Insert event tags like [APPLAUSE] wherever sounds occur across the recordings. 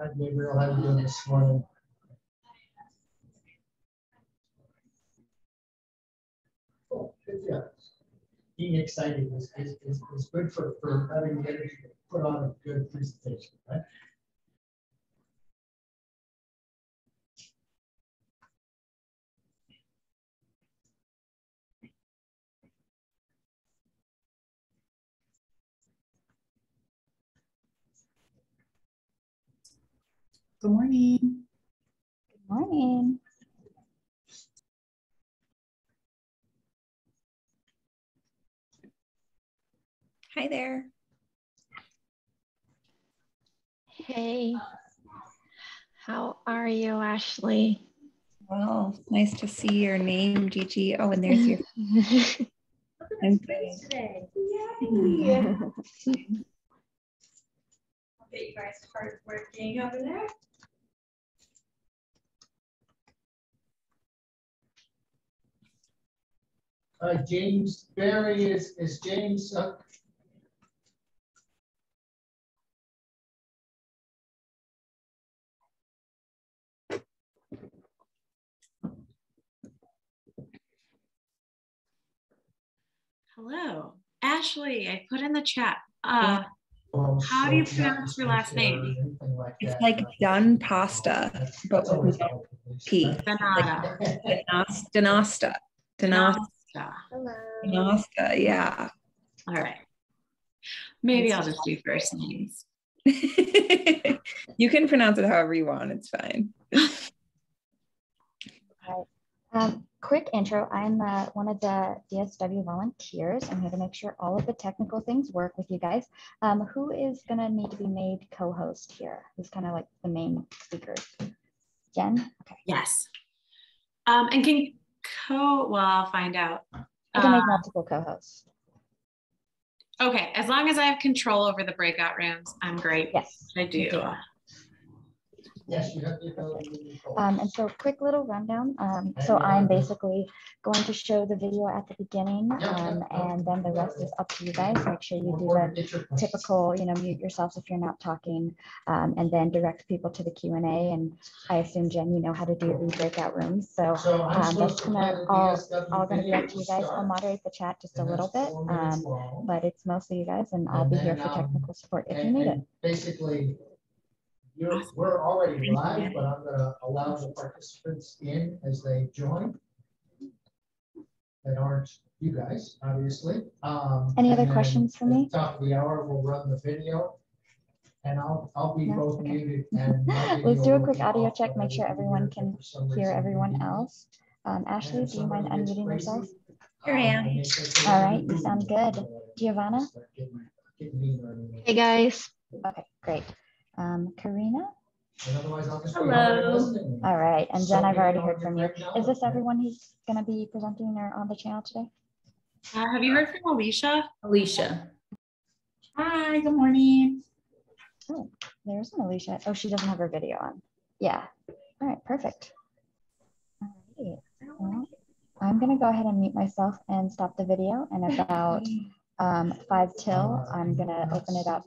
Hi, Gabriel, how you doing this morning? Oh, job. Being excited is, is, is, is good for, for having energy to put on a good presentation, right? Good morning. Good morning. Hi there. Hey, how are you, Ashley? Well, nice to see your name, Gigi. Oh, and there's your. [LAUGHS] I'm good. today. Yeah. I'll get you guys hard working over there. Uh, James Barry is, is James, uh, Hello, Ashley, I put in the chat. Uh, um, How do you pronounce your last name? like It's that. like done pasta, but that's always without helpful, P. right? Donata. Denos- Denosta. Denos- Donata. Denosta, yeah. All right. Maybe I'll just do first names. [LAUGHS] you can pronounce it however you want. It's fine. Um, quick intro. I'm uh, one of the DSW volunteers. I'm here to make sure all of the technical things work with you guys. Um, who is going to need to be made co-host here? Who's kind of like the main speaker? Jenn? Okay. Yes. Um, and can co, well, I'll find out. I can make um, multiple co-hosts. okay, as long as I have control over the breakout rooms, I'm great. Yes. I do. do. Yes, you have the ability to control. Um, and so quick little rundown. Um, so I'm basically going to show the video at the beginning Yeah, yeah, um, and then the rest is up to you guys. Make sure you do the to get your points. typical, you know, mute yourselves if you're not talking, um, and then direct people to the Q and A. And I assume Jenn, you know how to do the breakout rooms. So So I'm um, that's to gonna all, all gonna be video up to you guys. I'll moderate the chat just a little bit, um, but it's mostly you guys, and I'll be here for um, technical support if you need it. Basically, you're, we're already live, but I'm gonna allow the participants in as they join. That aren't you guys, obviously. Um, Any other questions for me? Top of the hour, we'll run the video. And I'll, I'll be No? both Okay. muted [LAUGHS] and. my Let's do a quick audio check, make sure everyone can hear everyone you need me. else. Um, Ashley, do you mind unmuting yourself? Here I um, am. and they say, "Hey, All what are right, you sound good. Uh, Giovana? start getting- getting mean or anything. Hey, guys. Okay, great. Um, Carina? And otherwise, I'll just Hello. All right, and So Jenn, I've already heard from you. Is this everyone who's gonna be presenting or on the channel today? Uh, have you heard from Alycia? Alycia. Hi, good morning. Oh, there's an Alycia. Oh, she doesn't have her video on. Yeah. All right, perfect. All right. Well, I'm gonna go ahead and mute myself and stop the video And about um, five till. I'm gonna open it up.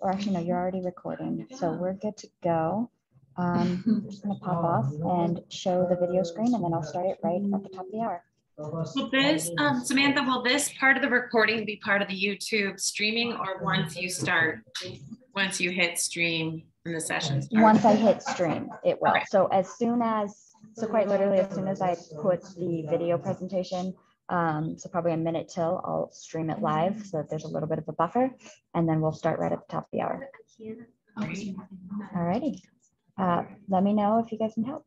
Or actually, no, you're already recording, so we're good to go. Um, [LAUGHS] I'm just gonna pop off and show the video screen, and then I'll start it right at the top of the hour. Will this, um, Samantha, will this part of the recording be part of the YouTube streaming or once you start, once you hit stream and the session starts? Once I hit stream, it will. Okay. So as soon as, so quite literally, as soon as I put the video presentation, um, so probably a minute till, I'll stream it live so that there's a little bit of a buffer, and then we'll start right at the top of the hour. Okay. Alrighty. Uh, let me know if you guys need help.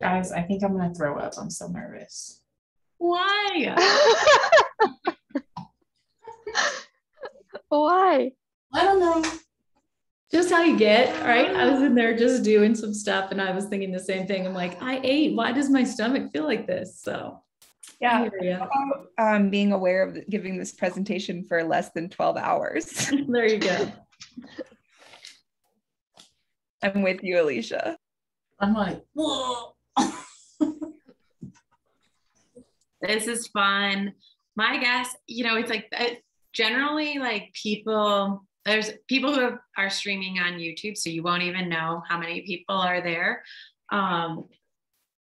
Guys, I think I'm gonna throw up. I'm so nervous. Why? [LAUGHS] [LAUGHS] Why? I don't know. Just how you get, right? I was in there just doing some stuff and I was thinking the same thing. I'm like, I ate. Why does my stomach feel like this? So, Yeah. hear ya. Um, being aware of giving this presentation for less than 12 hours. [LAUGHS] there you go. I'm with you, Alycia. I'm like, whoa. [LAUGHS] This is fun. my guess, you know, it's like uh, generally like people, there's people who are streaming on YouTube, so you won't even know how many people are there. Um,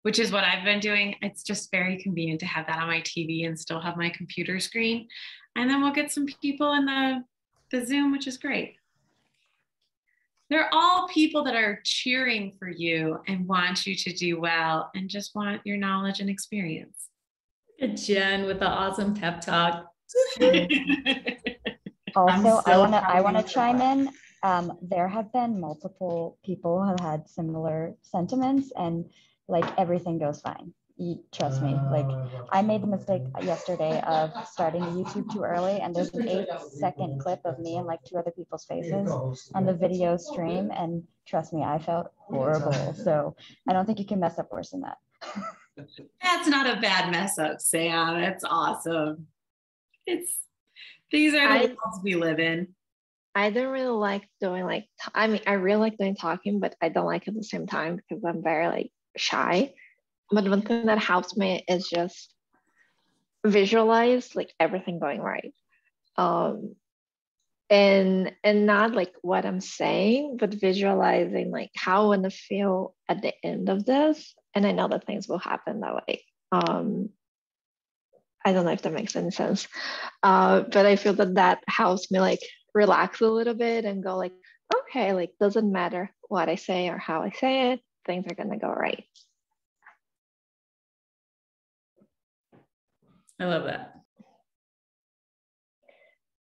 which is what I've been doing. It's just very convenient to have that on my TV and still have my computer screen. And then we'll get some people in the, the Zoom, which is great. They're all people that are cheering for you and want you to do well and just want your knowledge and experience. Jenn with the awesome pep talk. [LAUGHS] Also, I want to I want to chime in. Um, there have been multiple people who have had similar sentiments, and like everything goes fine. You, trust me. Like Uh, I made the mistake yesterday of starting YouTube too early, and there's an eight second clip of me and like two other people's faces on the video stream, and trust me, I felt horrible. So I don't think you can mess up worse than that. That's not a bad mess up, Sam. It's awesome. It's these are the I- worlds we live in. I don't really like doing like t- I mean I really like doing talking, but I don't like at the same time because I'm very like shy. But one thing that helps me is just visualize like everything going right. Um and and not like what I'm saying, but visualizing like how I want to feel at the end of this. And I know that things will happen that way. Um I don't know if that makes any sense. Uh, but I feel that that helps me like relax a little bit and go like, okay, like doesn't matter what I say or how I say it, things are gonna go right. I love that.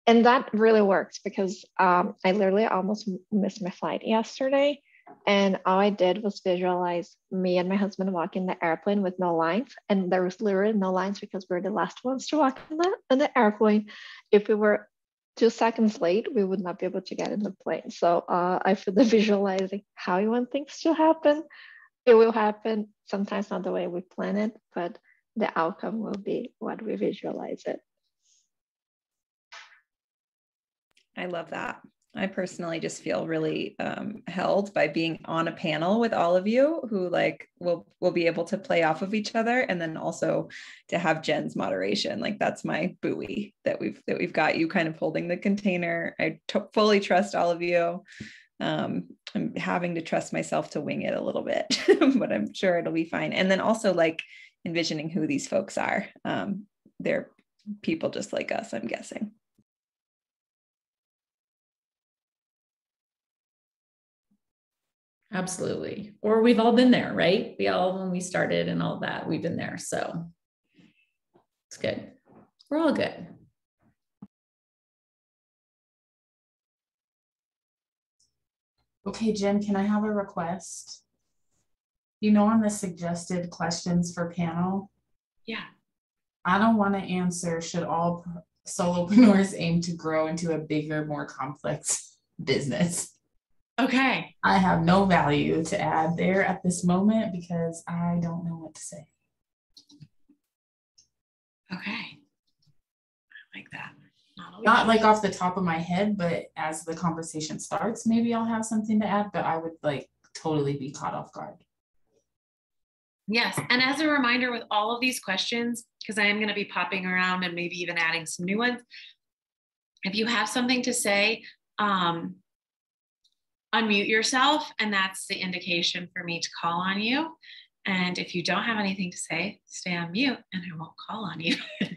And that really works because um, I literally almost missed my flight yesterday. And all I did was visualize me and my husband walking the airplane with no lines. And there was literally no lines because we are the last ones to walk in the, in the airplane. If we were two seconds late, we would not be able to get in the plane. So uh, I feel the [LAUGHS] visualizing how you want things to happen. It will happen, sometimes not the way we plan it, but the outcome will be what we visualize it. I love that. I personally just feel really um, held by being on a panel with all of you who like will will be able to play off of each other, and then also to have Jenn's moderation. Like that's my buoy that we've that we've got you kind of holding the container. I t- fully trust all of you. Um, I'm having to trust myself to wing it a little bit, [LAUGHS] but I'm sure it'll be fine. And then also like envisioning who these folks are. Um, they're people just like us, I'm guessing. Absolutely. Or we've all been there, right? We all, when we started and all that, we've been there. So it's good. We're all good. Okay, Jenn, can I have a request? You know, on the suggested questions for panel, Yeah. I don't want to answer, should all solopreneurs aim to grow into a bigger, more complex [LAUGHS] business? Okay. I have no value to add there at this moment because I don't know what to say. Okay. I like that. Not, Not like off the top of my head, but as the conversation starts, maybe I'll have something to add, but I would like totally be caught off guard. Yes. And as a reminder, with all of these questions, because I am going to be popping around and maybe even adding some new ones, if you have something to say, um, unmute yourself, and that's the indication for me to call on you. And if you don't have anything to say, stay on mute and I won't call on you. [LAUGHS]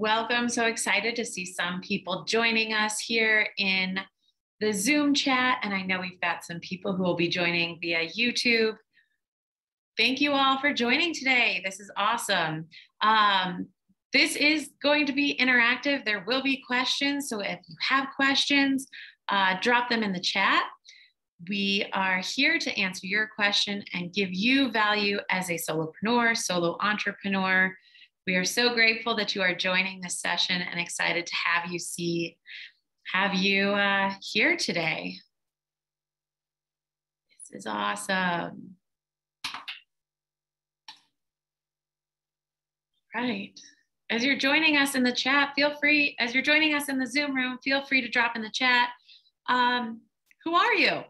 Welcome. So excited to see some people joining us here in the Zoom chat. And I know we've got some people who will be joining via YouTube. Thank you all for joining today. This is awesome. Um, this is going to be interactive. There will be questions. So if you have questions, uh, drop them in the chat. We are here to answer your question and give you value as a solopreneur, solo entrepreneur. We are so grateful that you are joining this session and excited to have you see, have you uh, here today. This is awesome. Right. as you're joining us in the chat, feel free, as you're joining us in the Zoom room, feel free to drop in the chat. Um, who are you?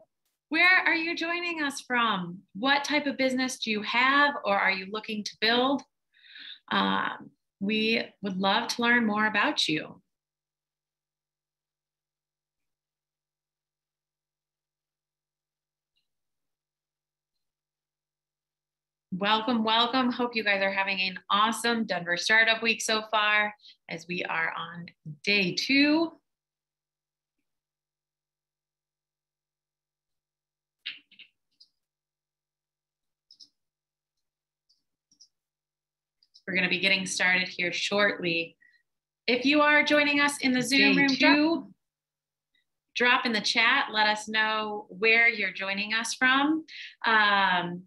Where are you joining us from? What type of business do you have or are you looking to build? Um, we would love to learn more about you. Welcome, welcome. Hope you guys are having an awesome Denver Startup Week so far as we are on day two. We're going to be getting started here shortly. If you are joining us in the Zoom room, drop, drop in the chat. Let us know where you're joining us from. Um,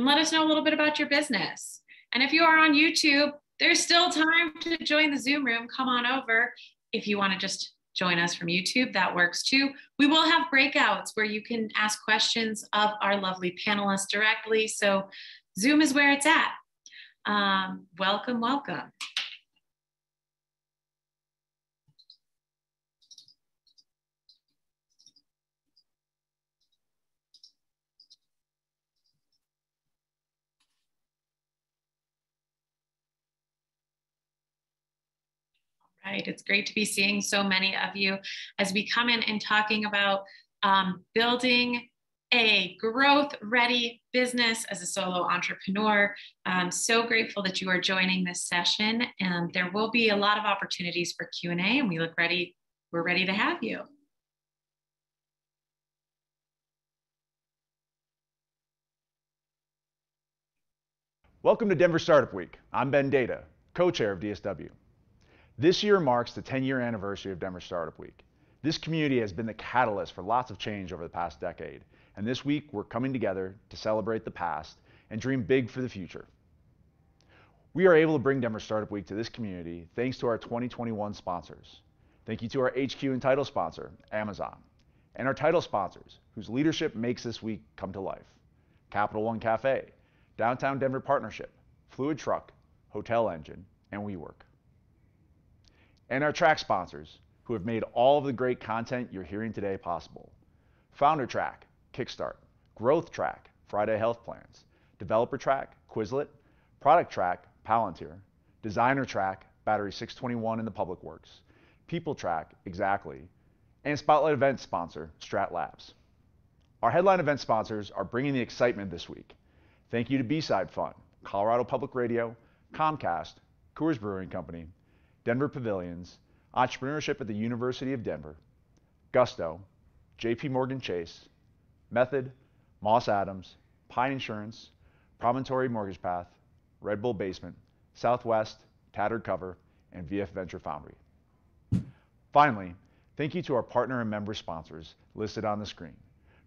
and let us know a little bit about your business. And if you are on YouTube, there's still time to join the Zoom room. Come on over. If you want to just join us from YouTube, that works too. We will have breakouts where you can ask questions of our lovely panelists directly. So Zoom is where it's at. Um, welcome, welcome. Right, it's great to be seeing so many of you as we come in and talking about um, building a growth ready business as a solo entrepreneur. I'm so grateful that you are joining this session and there will be a lot of opportunities for Q&A and we look ready, we're ready to have you. Welcome to Denver Startup Week. I'm Ben Deda, co-chair of DSW. This year marks the 10 year anniversary of Denver Startup Week. This community has been the catalyst for lots of change over the past decade, and this week we're coming together to celebrate the past and dream big for the future. We are able to bring Denver Startup Week to this community thanks to our 2021 sponsors. Thank you to our HQ and title sponsor, Amazon, and our title sponsors, whose leadership makes this week come to life. Capital One Cafe, Downtown Denver Partnership, Fluid Truck, Hotel Engine, and WeWork. And our track sponsors, who have made all of the great content you're hearing today possible. Founder Track, Kickstart, Growth Track, Friday Health Plans, Developer Track, Quizlet, Product Track, Palantir, Designer Track, Battery 621 in the Public Works, People Track, Exactly, and Spotlight event sponsor, Strat Labs. Our headline event sponsors are bringing the excitement this week. Thank you to B-Side Fun, Colorado Public Radio, Comcast, Coors Brewing Company, Denver Pavilions, Entrepreneurship at the University of Denver, Gusto, JP Morgan Chase, Method, Moss Adams, Pine Insurance, Promontory Mortgage Path, Red Bull Basement, Southwest, Tattered Cover, and VF Venture Foundry. Finally, thank you to our partner and member sponsors listed on the screen.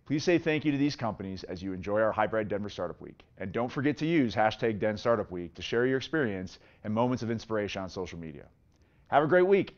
Please say thank you to these companies as you enjoy our Hybrid Denver Startup Week. And don't forget to use hashtag Den Startup Week to share your experience and moments of inspiration on social media. Have a great week.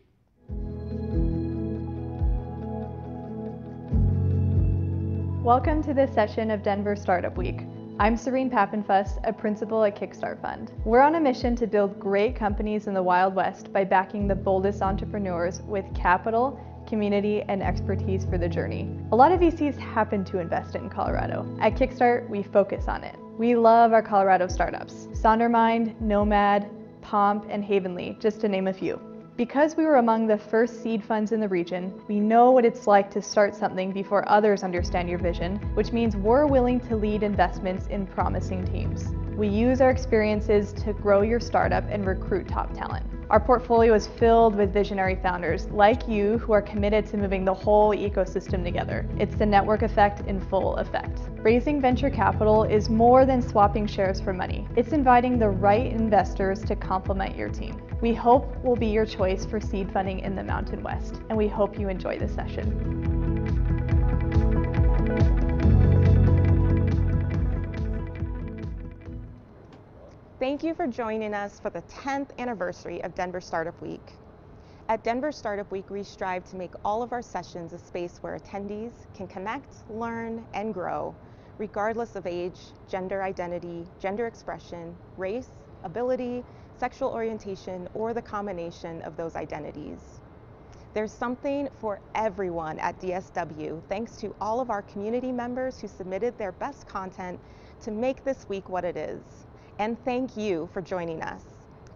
Welcome to this session of Denver Startup Week. I'm Serene Pappenfuss, a principal at Kickstart Fund. We're on a mission to build great companies in the Wild West by backing the boldest entrepreneurs with capital, community, and expertise for the journey. A lot of VCs happen to invest in Colorado. At Kickstart, we focus on it. We love our Colorado startups Sondermind, Nomad, Pomp, and Havenly, just to name a few. Because we were among the first seed funds in the region, we know what it's like to start something before others understand your vision, which means we're willing to lead investments in promising teams. We use our experiences to grow your startup and recruit top talent. Our portfolio is filled with visionary founders like you who are committed to moving the whole ecosystem together. It's the network effect in full effect. Raising venture capital is more than swapping shares for money. It's inviting the right investors to complement your team. We hope will be your choice for seed funding in the Mountain West, and we hope you enjoy this session. Thank you for joining us for the 10th anniversary of Denver Startup Week. At Denver Startup Week, we strive to make all of our sessions a space where attendees can connect, learn, and grow, regardless of age, gender identity, gender expression, race, ability, sexual orientation, or the combination of those identities. There's something for everyone at DSW, thanks to all of our community members who submitted their best content to make this week what it is. And thank you for joining us.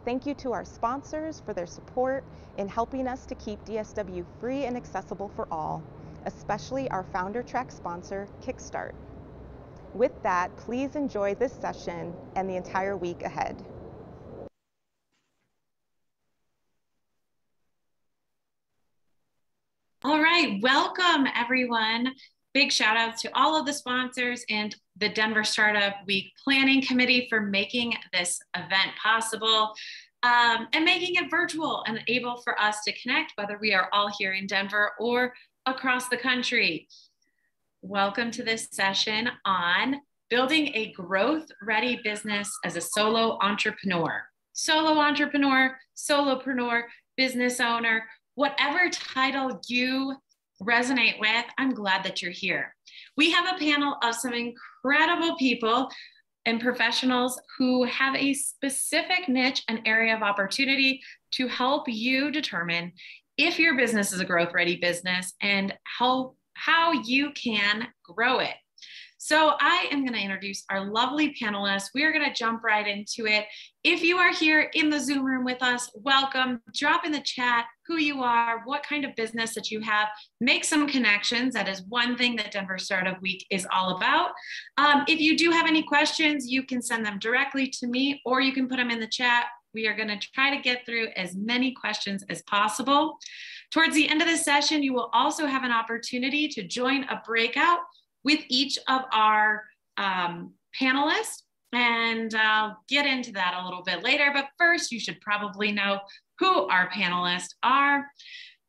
Thank you to our sponsors for their support in helping us to keep DSW free and accessible for all, especially our founder track sponsor, Kickstart. With that, please enjoy this session and the entire week ahead. All right, welcome everyone. Big shout outs to all of the sponsors and the Denver Startup Week Planning Committee for making this event possible um, and making it virtual and able for us to connect, whether we are all here in Denver or across the country. Welcome to this session on building a growth ready business as a solo entrepreneur. Solo entrepreneur, solopreneur, business owner, whatever title you resonate with, I'm glad that you're here. We have a panel of some incredible people and professionals who have a specific niche and area of opportunity to help you determine if your business is a growth ready business and how, how you can grow it. So I am going to introduce our lovely panelists. We are going to jump right into it. If you are here in the Zoom room with us, welcome. Drop in the chat who you are, what kind of business that you have, make some connections. That is one thing that Denver Startup Week is all about. Um, if you do have any questions, you can send them directly to me or you can put them in the chat. We are going to try to get through as many questions as possible. Towards the end of the session, you will also have an opportunity to join a breakout with each of our um, panelists. And I'll get into that a little bit later. But first, you should probably know who our panelists are.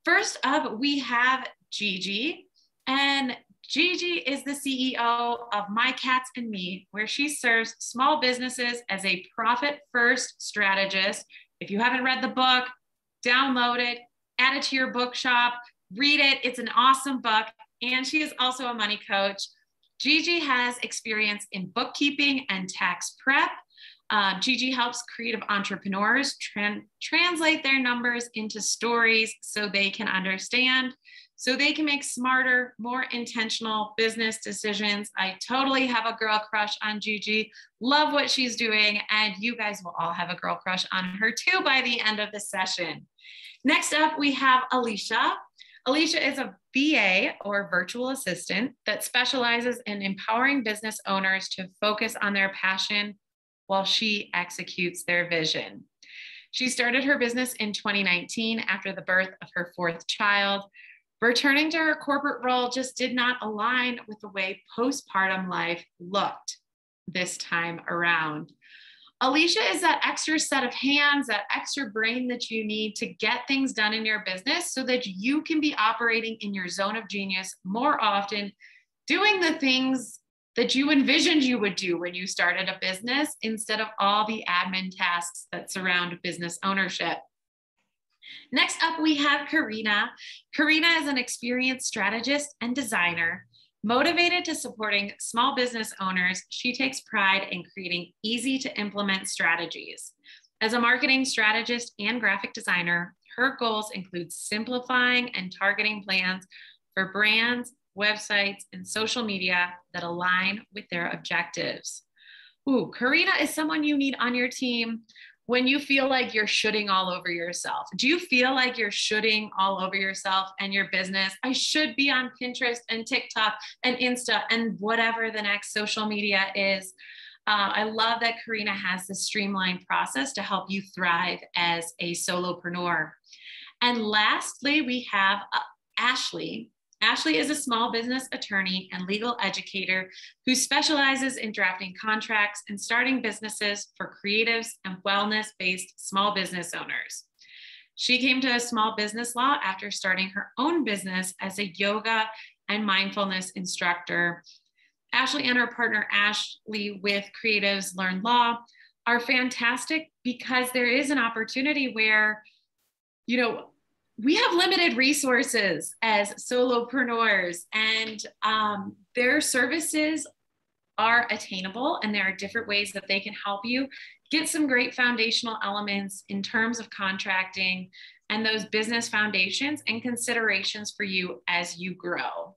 First up, we have Gigi. And Gigi is the CEO of My Cats and Me, where she serves small businesses as a profit first strategist. If you haven't read the book, download it, add it to your bookshop, read it. It's an awesome book and she is also a money coach. Gigi has experience in bookkeeping and tax prep. Uh, Gigi helps creative entrepreneurs tran- translate their numbers into stories so they can understand, so they can make smarter, more intentional business decisions. I totally have a girl crush on Gigi, love what she's doing, and you guys will all have a girl crush on her too by the end of the session. Next up, we have Alycia. Alycia is a VA or virtual assistant that specializes in empowering business owners to focus on their passion while she executes their vision. She started her business in 2019 after the birth of her fourth child. Returning to her corporate role just did not align with the way postpartum life looked this time around. Alycia is that extra set of hands, that extra brain that you need to get things done in your business so that you can be operating in your zone of genius more often, doing the things that you envisioned you would do when you started a business instead of all the admin tasks that surround business ownership. Next up, we have Carina. Carina is an experienced strategist and designer Motivated to supporting small business owners, she takes pride in creating easy to implement strategies. As a marketing strategist and graphic designer, her goals include simplifying and targeting plans for brands, websites, and social media that align with their objectives. Ooh, Carina is someone you need on your team when you feel like you're shooting all over yourself? Do you feel like you're shooting all over yourself and your business? I should be on Pinterest and TikTok and Insta and whatever the next social media is. Uh, I love that Carina has this streamlined process to help you thrive as a solopreneur. And lastly, we have uh, Ashley. Ashley is a small business attorney and legal educator who specializes in drafting contracts and starting businesses for creatives and wellness based small business owners. She came to small business law after starting her own business as a yoga and mindfulness instructor. Ashley and her partner, Allie, with Creatives Learn Law, are fantastic because there is an opportunity where, you know, we have limited resources as solopreneurs, and um, their services are attainable and there are different ways that they can help you get some great foundational elements in terms of contracting and those business foundations and considerations for you as you grow.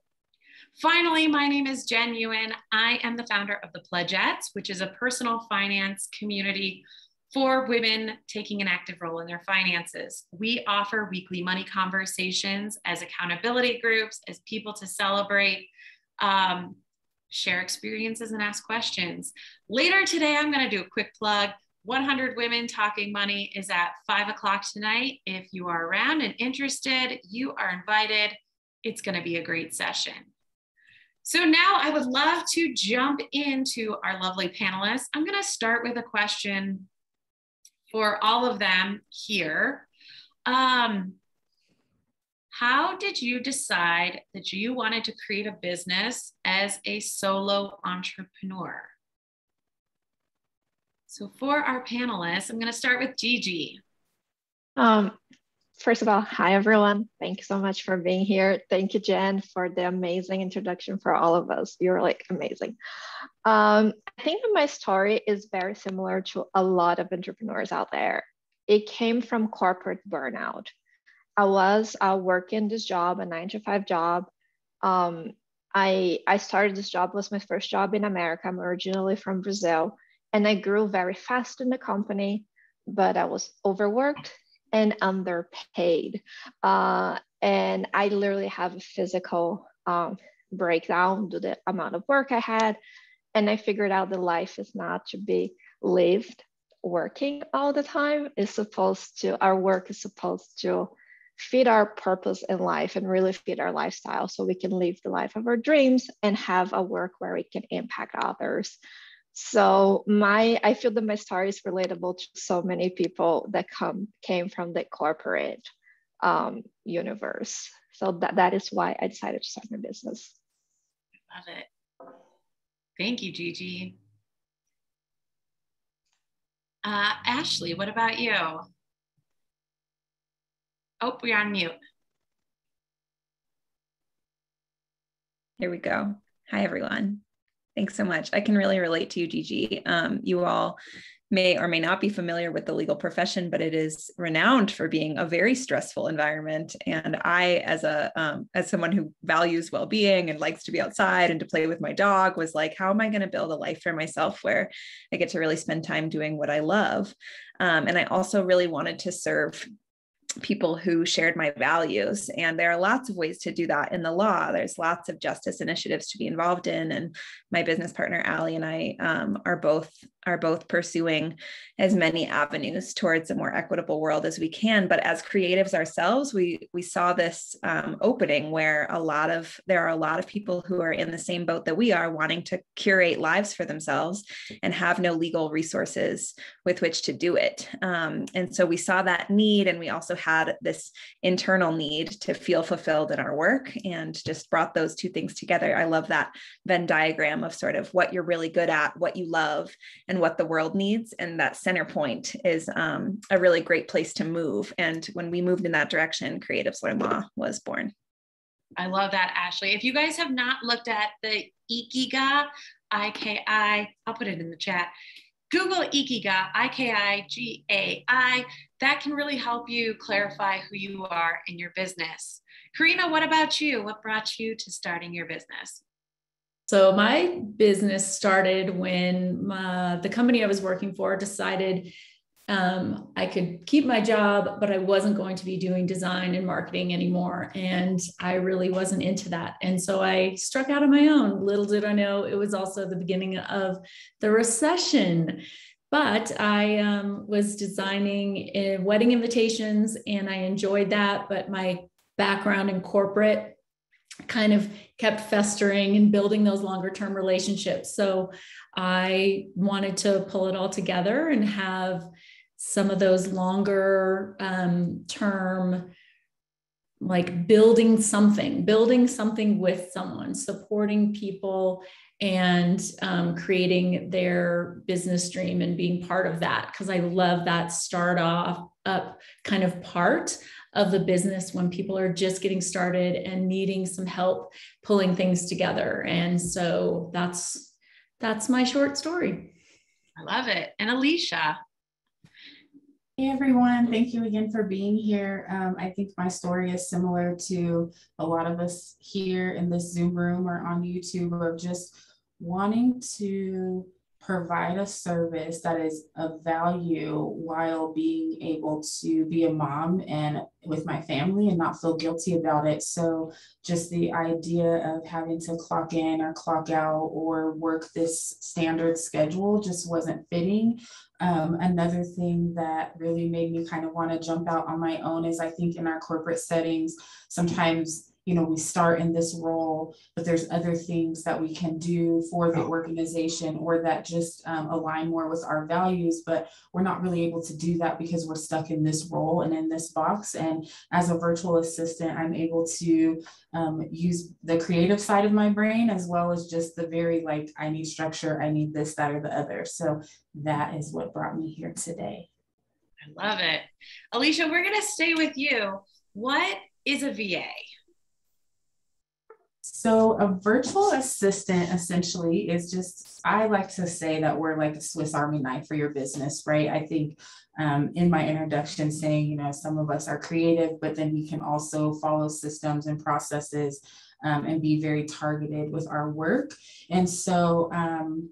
Finally, my name is Jenn Uhen. I am the founder of the Pledgettes, which is a personal finance community for women taking an active role in their finances. We offer weekly money conversations as accountability groups, as people to celebrate, um, share experiences, and ask questions. Later today, I'm going to do a quick plug. 100 Women Talking Money is at five o'clock tonight. If you are around and interested, you are invited. It's going to be a great session. So now I would love to jump into our lovely panelists. I'm going to start with a question for all of them here. Um, how did you decide that you wanted to create a business as a solo entrepreneur? So for our panelists, I'm going to start with Gigi. Um, first of all, hi everyone. Thank you so much for being here. Thank you, Jenn, for the amazing introduction for all of us. You're like amazing. Um, I think that my story is very similar to a lot of entrepreneurs out there. It came from corporate burnout. I was uh, working this job, a nine to five job. Um, I, I started this job, was my first job in America. I'm originally from Brazil and I grew very fast in the company, but I was overworked and underpaid. Uh, and I literally have a physical um, breakdown due to the amount of work I had. And I figured out that life is not to be lived working all the time. It's supposed to, our work is supposed to fit our purpose in life and really fit our lifestyle so we can live the life of our dreams and have a work where we can impact others. So my I feel that my story is relatable to so many people that come came from the corporate um, universe. So that, that is why I decided to start my business. Love it. Thank you, Gigi. Uh, Ashley, what about you? Oh, we're on mute. Here we go. Hi, everyone. Thanks so much. I can really relate to you, Gigi. Um, you all may or may not be familiar with the legal profession, but it is renowned for being a very stressful environment. And I, as a um, as someone who values well being and likes to be outside and to play with my dog, was like, how am I going to build a life for myself where I get to really spend time doing what I love? Um, and I also really wanted to serve people who shared my values. And there are lots of ways to do that in the law. There's lots of justice initiatives to be involved in. And my business partner, Allie, and I um, are both are both pursuing as many avenues towards a more equitable world as we can. But as creatives ourselves, we we saw this um, opening where a lot of there are a lot of people who are in the same boat that we are, wanting to curate lives for themselves and have no legal resources with which to do it. Um, and so we saw that need, and we also had this internal need to feel fulfilled in our work, and just brought those two things together. I love that Venn diagram of sort of what you're really good at, what you love, and what the world needs. And that center point is um, a really great place to move. And when we moved in that direction, Creatives Learn Law was born. I love that, Ashley. If you guys have not looked at the Ikigai, I-K-I, I'll put it in the chat. Google Ikigai, I-K-I-G-A-I. That can really help you clarify who you are in your business. Carina, what about you? What brought you to starting your business? So my business started when my, the company I was working for decided um, I could keep my job, but I wasn't going to be doing design and marketing anymore. And I really wasn't into that. And so I struck out on my own. Little did I know it was also the beginning of the recession. But I um, was designing uh, wedding invitations and I enjoyed that. But my background in corporate kind of kept festering and building those longer term relationships. So I wanted to pull it all together and have some of those longer um, term, like building something, building something with someone, supporting people and um, creating their business dream and being part of that because I love that start off up kind of part of the business when people are just getting started and needing some help pulling things together. And so that's that's my short story. I love it. And Alycia. Hey everyone, thank you again for being here. Um, I think my story is similar to a lot of us here in this Zoom room or on YouTube of just wanting to provide a service that is of value while being able to be a mom and with my family and not feel guilty about it. So just the idea of having to clock in or clock out or work this standard schedule just wasn't fitting. Um, another thing that really made me kind of want to jump out on my own is I think in our corporate settings, sometimes you know, we start in this role, but there's other things that we can do for the organization or that just um, align more with our values, but we're not really able to do that because we're stuck in this role and in this box. And as a virtual assistant, I'm able to um, use the creative side of my brain as well as just the very like, I need structure, I need this, that, or the other. So that is what brought me here today. I love it. Alycia, we're going to stay with you. What is a VA? So a virtual assistant essentially is just, I like to say that we're like a Swiss Army knife for your business, right? I think um, in my introduction saying, you know, some of us are creative, but then we can also follow systems and processes um, and be very targeted with our work. And so um,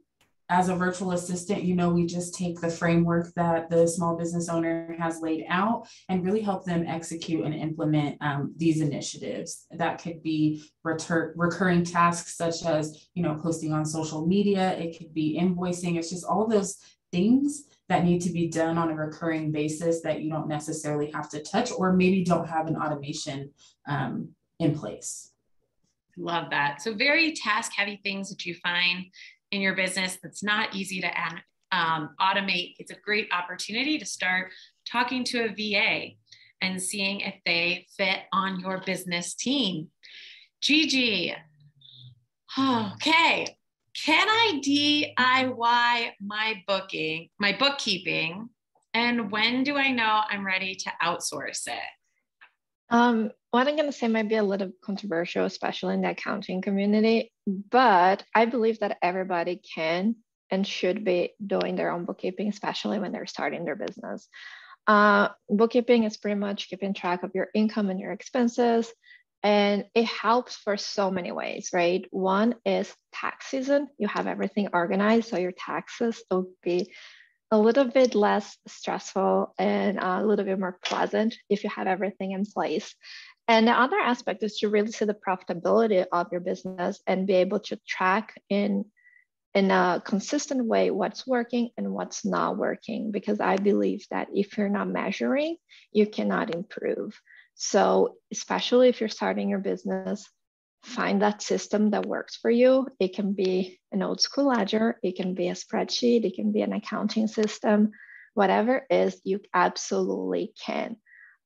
as a virtual assistant, you know, we just take the framework that the small business owner has laid out and really help them execute and implement um, these initiatives. That could be recurring tasks such as, you know, posting on social media. It could be invoicing. It's just all those things that need to be done on a recurring basis that you don't necessarily have to touch or maybe don't have an automation um, in place. Love that. So very task heavy things that you find in your business that's not easy to um, automate, it's a great opportunity to start talking to a VA and seeing if they fit on your business team. Gigi, okay, can I DIY my booking, my bookkeeping, and when do I know I'm ready to outsource it? Um, what I'm going to say might be a little controversial, especially in the accounting community, but I believe that everybody can and should be doing their own bookkeeping, especially when they're starting their business. Uh, bookkeeping is pretty much keeping track of your income and your expenses, and it helps for so many ways, right? One is tax season. You have everything organized, so your taxes will be a little bit less stressful and a little bit more pleasant if you have everything in place. And the other aspect is to really see the profitability of your business and be able to track in in a consistent way what's working and what's not working because i believe that if you're not measuring you cannot improve so especially if you're starting your business find that system that works for you. It can be an old school ledger, it can be a spreadsheet, it can be an accounting system, whatever is, you absolutely can.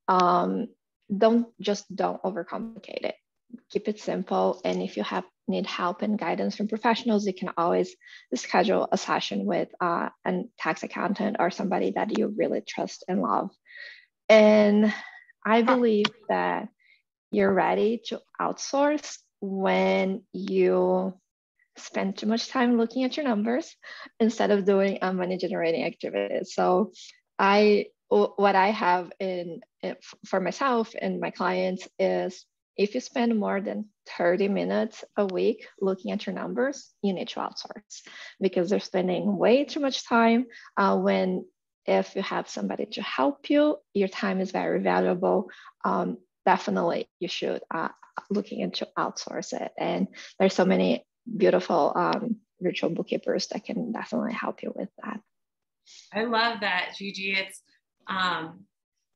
Um, don't just don't overcomplicate it. Keep it simple. And if you have need help and guidance from professionals, you can always schedule a session with uh, a tax accountant or somebody that you really trust and love. And I believe that you're ready to outsource when you spend too much time looking at your numbers instead of doing a money generating activities. So I what I have in, in for myself and my clients is if you spend more than 30 minutes a week looking at your numbers, you need to outsource because they're spending way too much time uh, when if you have somebody to help you, your time is very valuable. Um, definitely you should uh, looking into outsource it. And there's so many beautiful um, virtual bookkeepers that can definitely help you with that. I love that, Gigi. It's um,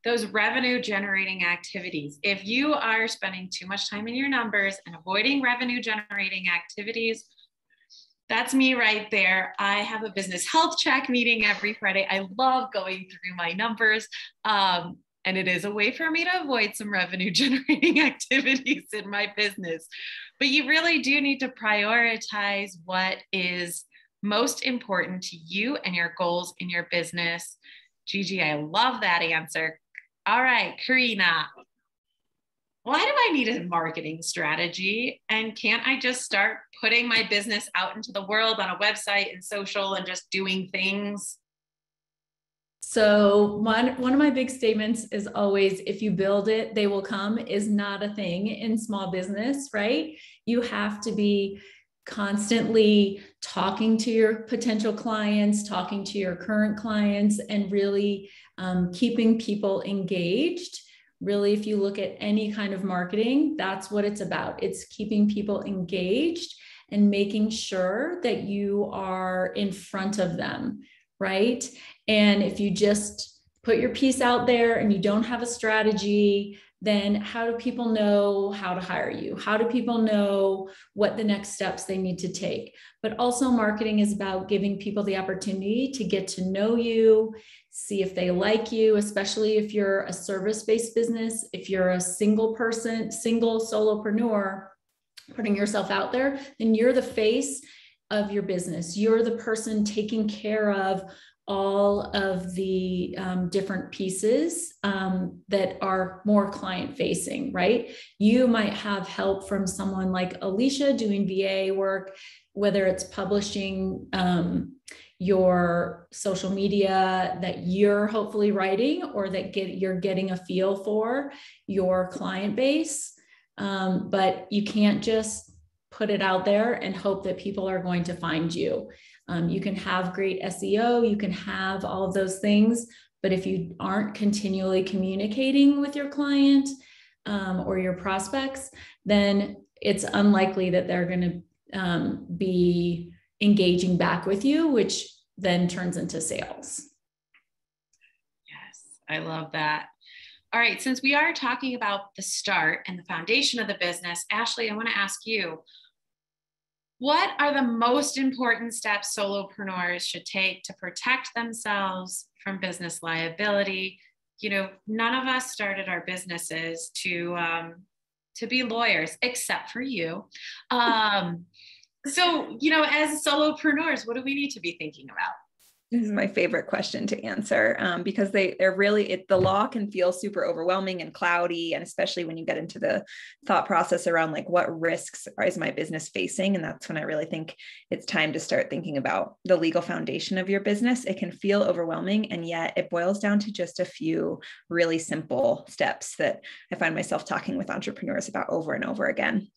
those revenue generating activities. If you are spending too much time in your numbers and avoiding revenue generating activities, that's me right there. I have a business health check meeting every Friday. I love going through my numbers. Um, and it is a way for me to avoid some revenue [LAUGHS] generating activities in my business. But you really do need to prioritize what is most important to you and your goals in your business. Gigi, I love that answer. All right, Carina. Why do I need a marketing strategy? And can't I just start putting my business out into the world on a website and social and just doing things? So one one of my big statements is always if you build it, they will come is not a thing in small business, right? You have to be constantly talking to your potential clients, talking to your current clients, and really um, keeping people engaged. Really, if you look at any kind of marketing, that's what it's about. It's keeping people engaged and making sure that you are in front of them, right? And if you just put your piece out there and you don't have a strategy, then how do people know how to hire you? How do people know what the next steps they need to take? But also, marketing is about giving people the opportunity to get to know you, see if they like you, especially if you're a service based business, if you're a single person, single solopreneur, putting yourself out there, then you're the face of your business. You're the person taking care of all of the um, different pieces um, that are more client facing, right? You might have help from someone like Alycia doing VA work, whether it's publishing um, your social media that you're hopefully writing or that get you're getting a feel for your client base. Um, but you can't just put it out there and hope that people are going to find you. Um, you can have great SEO, you can have all of those things, but if you aren't continually communicating with your client um, or your prospects, then it's unlikely that they're going to um, be engaging back with you, which then turns into sales. Yes, I love that. All right, since we are talking about the start and the foundation of the business, Allie, I want to ask you what are the most important steps solopreneurs should take to protect themselves from business liability? You know, none of us started our businesses to um, to be lawyers, except for you. Um, so, you know, as solopreneurs, what do we need to be thinking about? This is my favorite question to answer um, because they they're really it, the law can feel super overwhelming and cloudy, and especially when you get into the thought process around like what risks is my business facing, and that's when I really think it's time to start thinking about the legal foundation of your business. It can feel overwhelming, and yet it boils down to just a few really simple steps that I find myself talking with entrepreneurs about over and over again.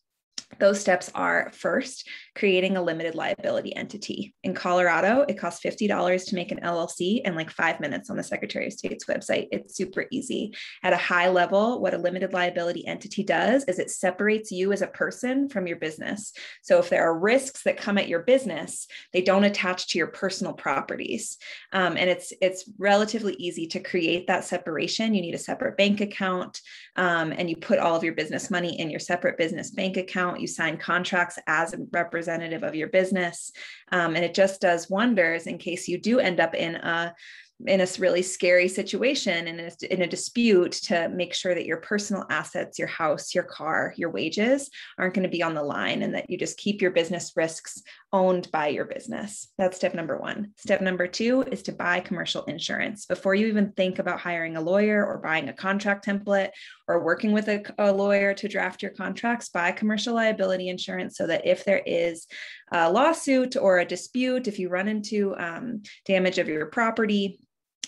Those steps are first, creating a limited liability entity. In Colorado, it costs $50 to make an LLC and like five minutes on the Secretary of State's website. It's super easy. At a high level, what a limited liability entity does is it separates you as a person from your business. So if there are risks that come at your business, they don't attach to your personal properties. Um, and it's it's relatively easy to create that separation. You need a separate bank account um, and you put all of your business money in your separate business bank account. You sign contracts as a representative of your business. Um, and it just does wonders in case you do end up in a in a really scary situation in a, in a dispute to make sure that your personal assets, your house, your car, your wages aren't going to be on the line and that you just keep your business risks owned by your business. That's step number one. Step number two is to buy commercial insurance. Before you even think about hiring a lawyer or buying a contract template or working with a, a lawyer to draft your contracts, buy commercial liability insurance so that if there is a lawsuit or a dispute, if you run into um, damage of your property,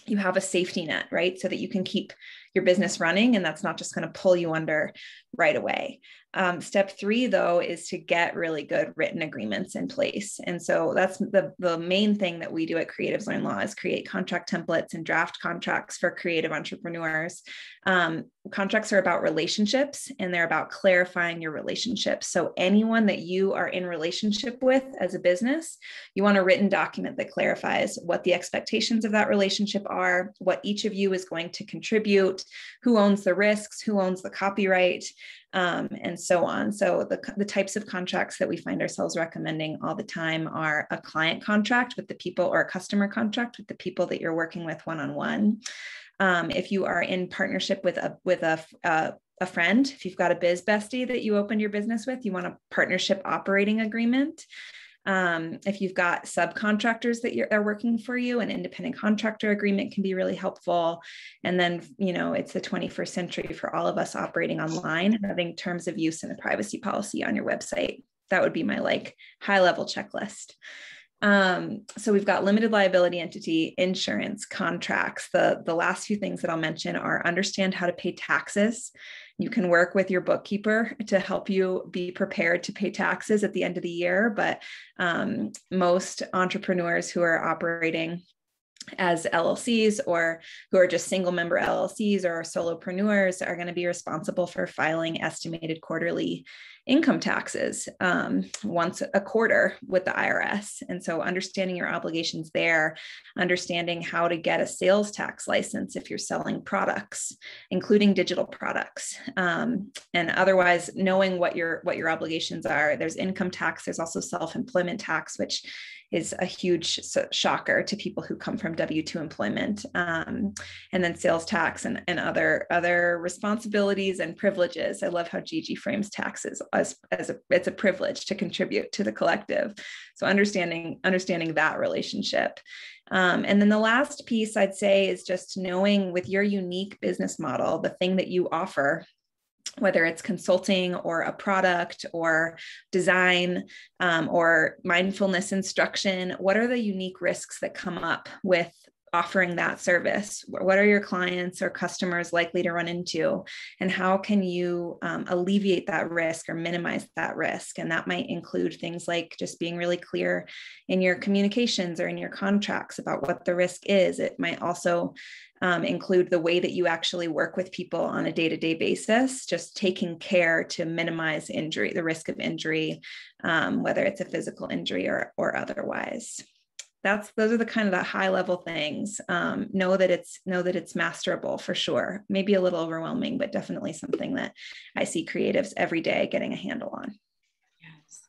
you have a safety net, right? So that you can keep your business running and that's not just going to pull you under right away. Um, step three, though, is to get really good written agreements in place. And so that's the, the main thing that we do at Creatives Learn Law is create contract templates and draft contracts for creative entrepreneurs. Um, contracts are about relationships and they're about clarifying your relationships. So anyone that you are in relationship with as a business, you want a written document that clarifies what the expectations of that relationship are, what each of you is going to contribute, who owns the risks, who owns the copyright, um, and so on. So the, the types of contracts that we find ourselves recommending all the time are a client contract with the people or a customer contract with the people that you're working with one-on-one. Um, if you are in partnership with a with a, a a friend, if you've got a biz bestie that you opened your business with, you want a partnership operating agreement. Um, if you've got subcontractors that are working for you, an independent contractor agreement can be really helpful. And then, you know, it's the 21st century for all of us operating online, having terms of use and a privacy policy on your website that would be my like high level checklist. Um, so we've got limited liability entity, insurance, contracts. The, the last few things that I'll mention are understand how to pay taxes. You can work with your bookkeeper to help you be prepared to pay taxes at the end of the year. But um, most entrepreneurs who are operating as LLCs or who are just single member LLCs or solopreneurs are going to be responsible for filing estimated quarterly income taxes um, once a quarter with the IRS. And so, understanding your obligations there, understanding how to get a sales tax license if you're selling products, including digital products, um, and otherwise knowing what your what your obligations are. There's income tax. There's also self-employment tax, which is a huge shocker to people who come from W-2 employment. Um, and then sales tax and, and other, other responsibilities and privileges. I love how Gigi frames taxes as, as a, it's a privilege to contribute to the collective. So understanding, understanding that relationship. Um, and then the last piece I'd say is just knowing with your unique business model, the thing that you offer whether it's consulting or a product or design um, or mindfulness instruction, what are the unique risks that come up with offering that service? What are your clients or customers likely to run into? And how can you um, alleviate that risk or minimize that risk? And that might include things like just being really clear in your communications or in your contracts about what the risk is. It might also um, include the way that you actually work with people on a day to day basis, just taking care to minimize injury, the risk of injury, um, whether it's a physical injury or, or otherwise. That's those are the kind of the high level things. Um, know that it's know that it's masterable for sure. Maybe a little overwhelming, but definitely something that I see creatives every day getting a handle on. Yes.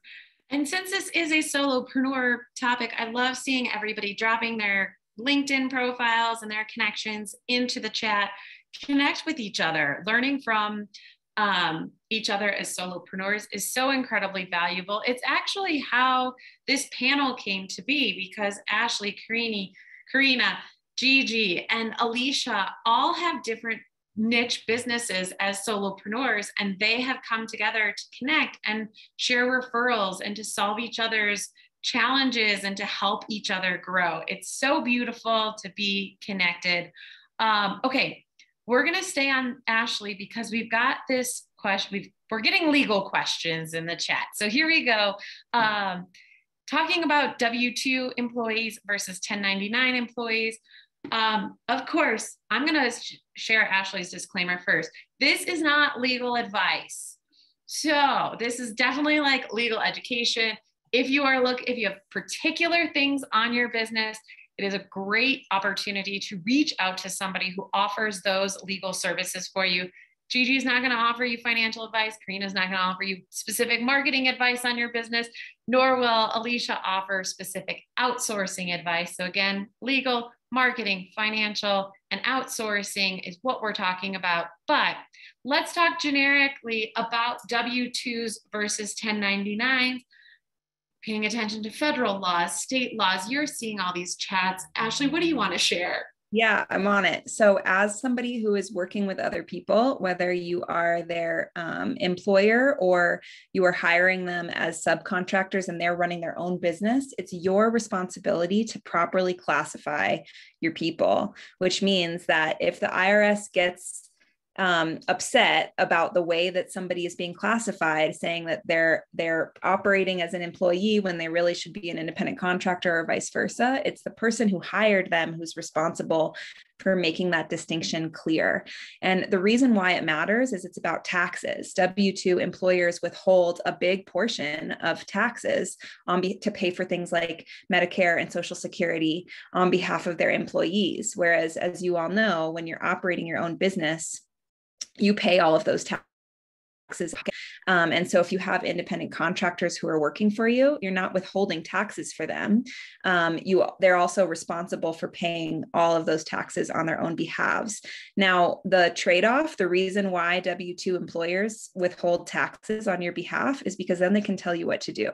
And since this is a solopreneur topic, I love seeing everybody dropping their LinkedIn profiles and their connections into the chat. Connect with each other. Learning from um, each other as solopreneurs is so incredibly valuable. It's actually how this panel came to be because Allie, Karini, Carina, Gigi, and Alycia all have different niche businesses as solopreneurs, and they have come together to connect and share referrals and to solve each other's challenges and to help each other grow. It's so beautiful to be connected. Um, okay, we're going to stay on Allie because we've got this question. we are getting legal questions in the chat. So here we go. Um, talking about W 2 employees versus 1099 employees. Um, of course, I'm going to sh- share Allie's disclaimer first. This is not legal advice. So, this is definitely like legal education if you are look if you have particular things on your business it is a great opportunity to reach out to somebody who offers those legal services for you Gigi is not going to offer you financial advice. Carina is not going to offer you specific marketing advice on your business, nor will Alycia offer specific outsourcing advice. So, again, legal, marketing, financial, and outsourcing is what we're talking about. But let's talk generically about W 2s versus 1099s paying attention to federal laws, state laws. You're seeing all these chats. Allie, what do you want to share? Yeah, I'm on it. So, as somebody who is working with other people, whether you are their um, employer or you are hiring them as subcontractors and they're running their own business, it's your responsibility to properly classify your people, which means that if the IRS gets um, upset about the way that somebody is being classified, saying that they're they're operating as an employee when they really should be an independent contractor or vice versa. It's the person who hired them who's responsible for making that distinction clear. And the reason why it matters is it's about taxes. W 2 employers withhold a big portion of taxes on be- to pay for things like Medicare and Social Security on behalf of their employees. Whereas, as you all know, when you're operating your own business, you pay all of those taxes. Um, and so if you have independent contractors who are working for you, you're not withholding taxes for them. Um, you they're also responsible for paying all of those taxes on their own behalves. Now, the trade-off, the reason why W2 employers withhold taxes on your behalf is because then they can tell you what to do.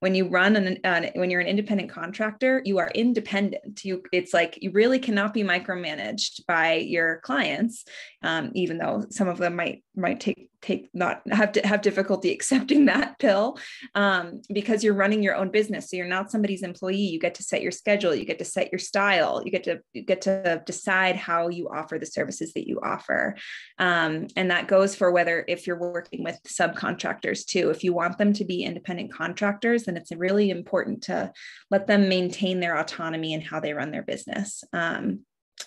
When you run an, an when you're an independent contractor, you are independent. You it's like you really cannot be micromanaged by your clients, um, even though some of them might might take take not have to have difficulty [LAUGHS] accepting that pill um, because you're running your own business. So you're not somebody's employee. You get to set your schedule. You get to set your style. You get to you get to decide how you offer the services that you offer. Um, and that goes for whether if you're working with subcontractors too if you want them to be independent contractors then it's really important to let them maintain their autonomy and how they run their business. Um,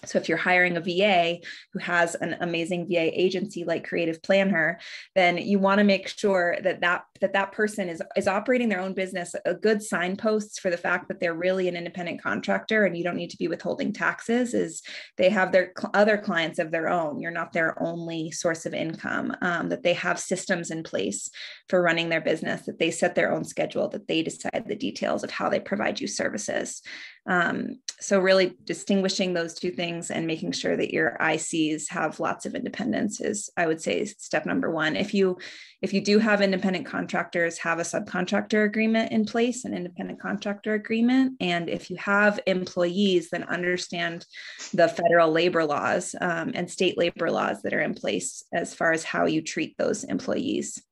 so if you're hiring a VA who has an amazing VA agency like Creative PlanHer, then you want to make sure that that that, that person is is operating their own business. A good signposts for the fact that they're really an independent contractor and you don't need to be withholding taxes is they have their cl- other clients of their own. You're not their only source of income. Um, that they have systems in place for running their business. That they set their own schedule. That they decide the details of how they provide you services. Um, so really distinguishing those two things and making sure that your ICs have lots of independence is, I would say, step number one. If you if you do have independent contractors, have a subcontractor agreement in place, an independent contractor agreement, and if you have employees, then understand the federal labor laws um, and state labor laws that are in place as far as how you treat those employees.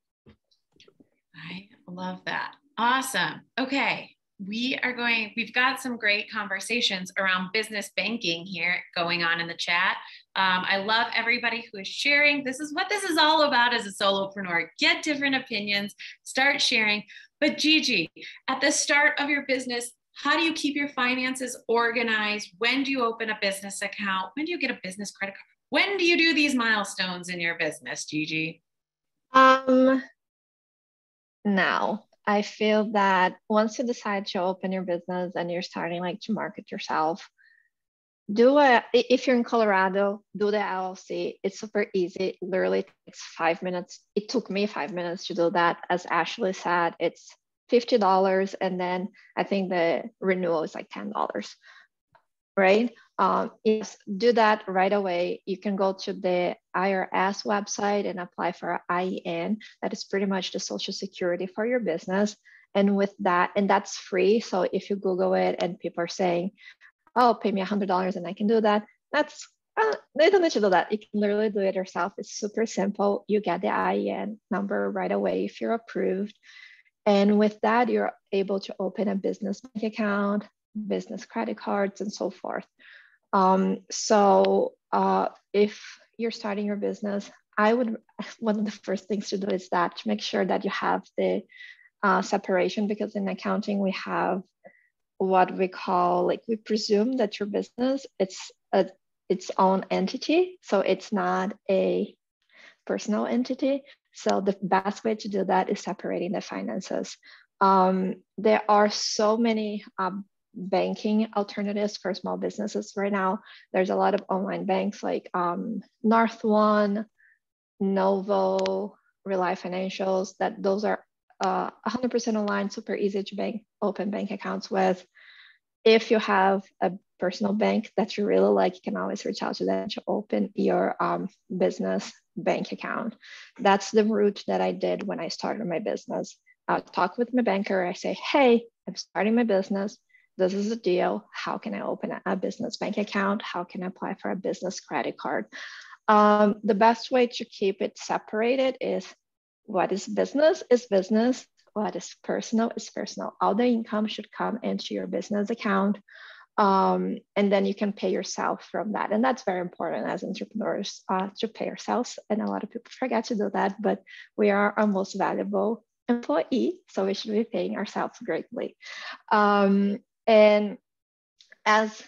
I love that. Awesome. Okay we are going, we've got some great conversations around business banking here going on in the chat. Um, I love everybody who is sharing. This is what this is all about as a solopreneur. Get different opinions, start sharing. But Gigi, at the start of your business, how do you keep your finances organized? When do you open a business account? When do you get a business credit card? When do you do these milestones in your business, Gigi? Um, now I feel that once you decide to open your business and you're starting like to market yourself, do a if you're in Colorado, do the LLC. It's super easy. Literally takes five minutes. It took me five minutes to do that. As Allie said, it's fifty dollars, and then I think the renewal is like ten dollars. Right? Um, yes, do that right away. You can go to the IRS website and apply for IEN. That is pretty much the social security for your business. And with that, and that's free. So if you Google it and people are saying, oh, pay me $100 and I can do that, that's, uh, they don't need to do that. You can literally do it yourself. It's super simple. You get the IEN number right away if you're approved. And with that, you're able to open a business bank account, business credit cards, and so forth. Um, so uh, if you're starting your business, I would, [LAUGHS] one of the first things to do is that to make sure that you have the uh, separation because in accounting we have what we call like we presume that your business it's a its own entity. So it's not a personal entity. So the best way to do that is separating the finances. Um, there are so many um, banking alternatives for small businesses right now. There's a lot of online banks like um, NorthOne, Novo, Relay Financials, that those are uh, 100% online, super easy to bank, open bank accounts with. If you have a personal bank that you really like, you can always reach out to them to open your um, business bank account. That's the route that I did when I started my business. I talk with my banker. I say, hey, I'm starting my business this is a deal. How can I open a business bank account? How can I apply for a business credit card? Um, the best way to keep it separated is what is business is business, what is personal is personal. All the income should come into your business account. Um, and then you can pay yourself from that. And that's very important as entrepreneurs uh, to pay ourselves. And a lot of people forget to do that, but we are our most valuable employee, so we should be paying ourselves greatly. Um, and as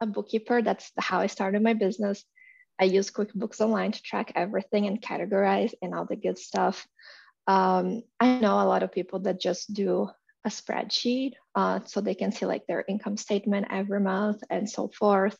a bookkeeper, that's how I started my business. I use QuickBooks Online to track everything and categorize and all the good stuff. Um, I know a lot of people that just do a spreadsheet uh, so they can see like their income statement every month and so forth.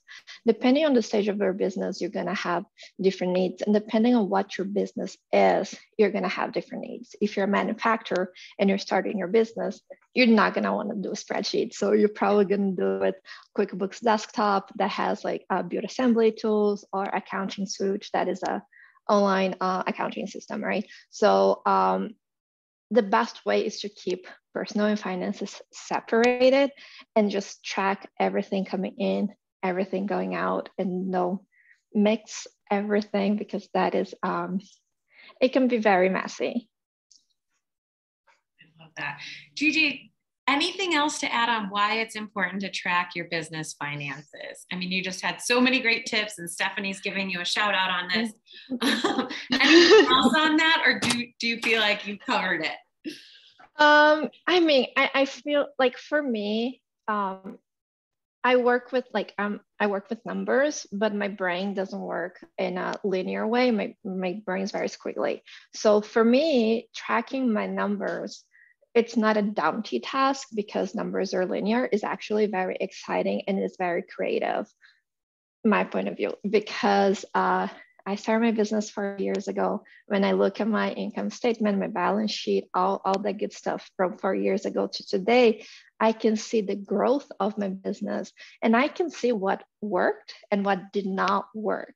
Depending on the stage of your business, you're gonna have different needs. And depending on what your business is, you're gonna have different needs. If you're a manufacturer and you're starting your business, you're not gonna wanna do a spreadsheet. So you're probably gonna do it QuickBooks Desktop that has like uh, build assembly tools or accounting suite that is a online uh, accounting system, right? So um, the best way is to keep personal and finances separated and just track everything coming in, everything going out, and no mix everything because that is um, it can be very messy. I love that. Gigi, anything else to add on why it's important to track your business finances? I mean, you just had so many great tips, and Stephanie's giving you a shout out on this. [LAUGHS] [LAUGHS] anything else on that, or do, do you feel like you covered it? Um, I mean, I, I feel like for me, um, I work with like um I work with numbers, but my brain doesn't work in a linear way. My my brain is very squiggly. So for me, tracking my numbers, it's not a daunting task because numbers are linear. is actually very exciting and it's very creative. My point of view, because uh, I started my business four years ago. When I look at my income statement, my balance sheet, all, all that good stuff from four years ago to today, I can see the growth of my business and I can see what worked and what did not work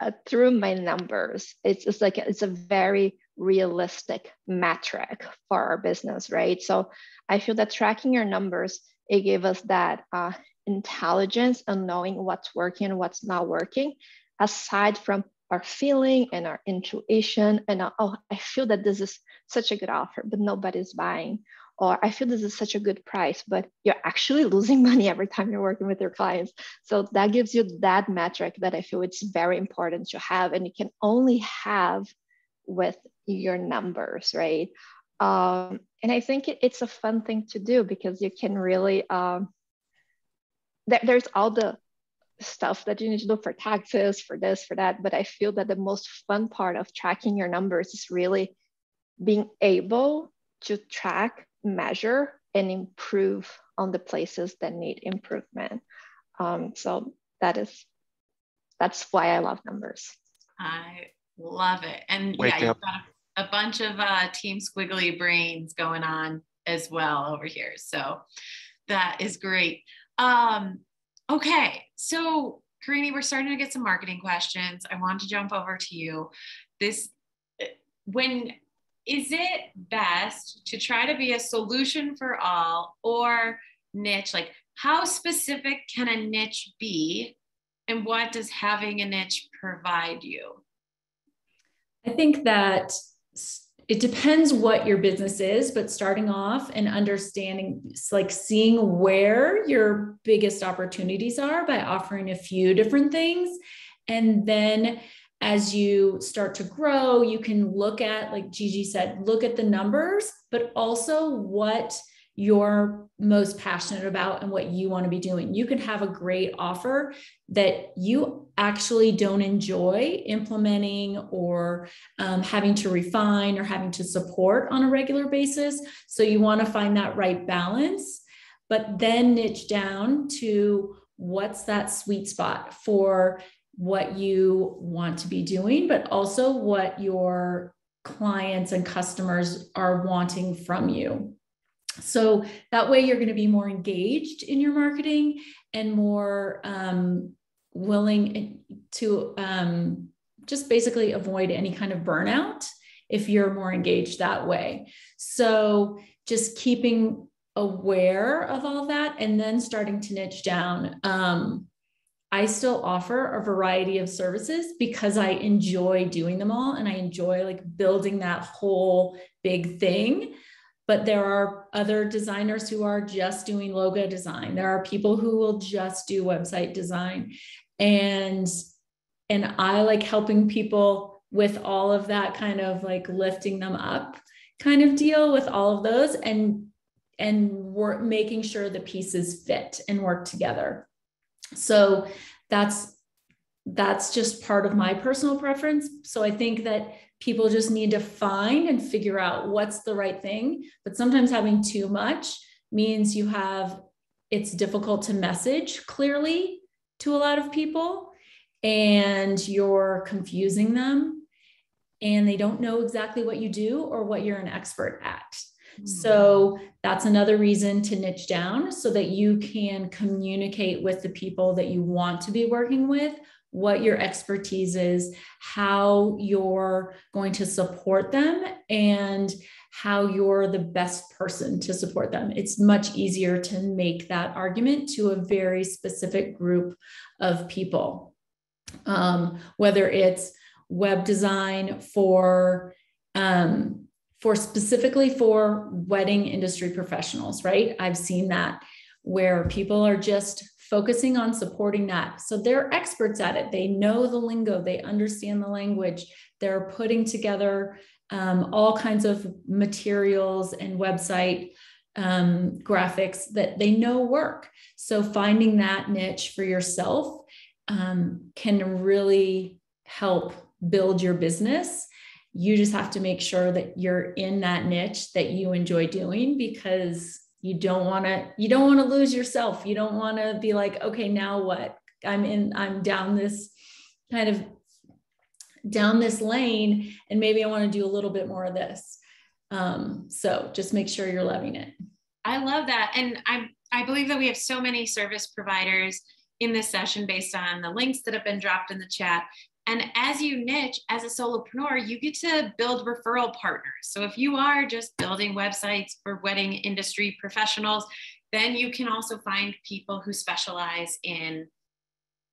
uh, through my numbers. It's, it's like it's a very realistic metric for our business, right? So I feel that tracking your numbers, it gave us that uh, intelligence and knowing what's working and what's not working, aside from our feeling and our intuition and our, oh, I feel that this is such a good offer, but nobody's buying or I feel this is such a good price, but you're actually [LAUGHS] losing money every time you're working with your clients. So that gives you that metric that I feel it's very important to have, and you can only have with your numbers, right? Um, and I think it, it's a fun thing to do because you can really, um, there, there's all the stuff that you need to do for taxes, for this, for that. But I feel that the most fun part of tracking your numbers is really being able to track measure and improve on the places that need improvement. Um, so that is, that's why I love numbers. I love it. And Wake yeah, up. you've got a, a bunch of uh, team squiggly brains going on as well over here. So that is great. Um, okay, so Karini, we're starting to get some marketing questions. I want to jump over to you. This when is it best to try to be a solution for all or niche? Like, how specific can a niche be? And what does having a niche provide you? I think that it depends what your business is, but starting off and understanding, like seeing where your biggest opportunities are by offering a few different things. And then as you start to grow, you can look at, like Gigi said, look at the numbers, but also what you're most passionate about and what you want to be doing. You could have a great offer that you actually don't enjoy implementing or um, having to refine or having to support on a regular basis. So you want to find that right balance, but then niche down to what's that sweet spot for what you want to be doing, but also what your clients and customers are wanting from you. So that way, you're going to be more engaged in your marketing and more um, willing to um, just basically avoid any kind of burnout if you're more engaged that way. So just keeping aware of all that and then starting to niche down. Um, I still offer a variety of services because I enjoy doing them all and I enjoy like building that whole big thing. But there are other designers who are just doing logo design. There are people who will just do website design. And and I like helping people with all of that kind of like lifting them up kind of deal with all of those and and work making sure the pieces fit and work together. So that's that's just part of my personal preference. So I think that people just need to find and figure out what's the right thing. But sometimes having too much means you have it's difficult to message clearly to a lot of people and you're confusing them and they don't know exactly what you do or what you're an expert at. Hmm. So that's another reason to niche down so that you can communicate with the people that you want to be working with, what your expertise is, how you're going to support them, and how you're the best person to support them. It's much easier to make that argument to a very specific group of people. Um, whether it's web design for um, for specifically for wedding industry professionals, right? I've seen that where people are just focusing on supporting that. So they're experts at it. They know the lingo, they understand the language. They're putting together um, all kinds of materials and website um, graphics that they know work. So finding that niche for yourself um, can really help build your business. You just have to make sure that you're in that niche that you enjoy doing because you don't want to you don't want to lose yourself. You don't want to be like, okay, now what? I'm in I'm down this kind of down this lane and maybe I want to do a little bit more of this. Um, so just make sure you're loving it. I love that. And I, I believe that we have so many service providers in this session based on the links that have been dropped in the chat. And as you niche as a solopreneur, you get to build referral partners. So if you are just building websites for wedding industry professionals, then you can also find people who specialize in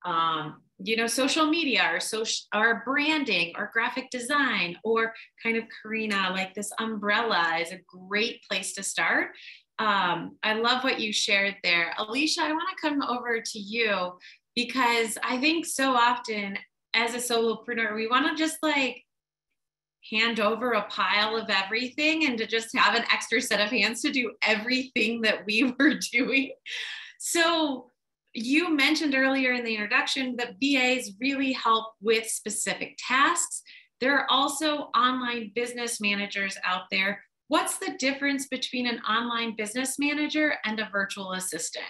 um, you know, social media or social or branding or graphic design or kind of Carina, like this umbrella is a great place to start. Um, I love what you shared there. Alycia, I want to come over to you because I think so often as a solopreneur, we want to just like hand over a pile of everything and to just have an extra set of hands to do everything that we [LAUGHS] were doing. So you mentioned earlier in the introduction that VAs really help with specific tasks. There are also online business managers out there. What's the difference between an online business manager and a virtual assistant?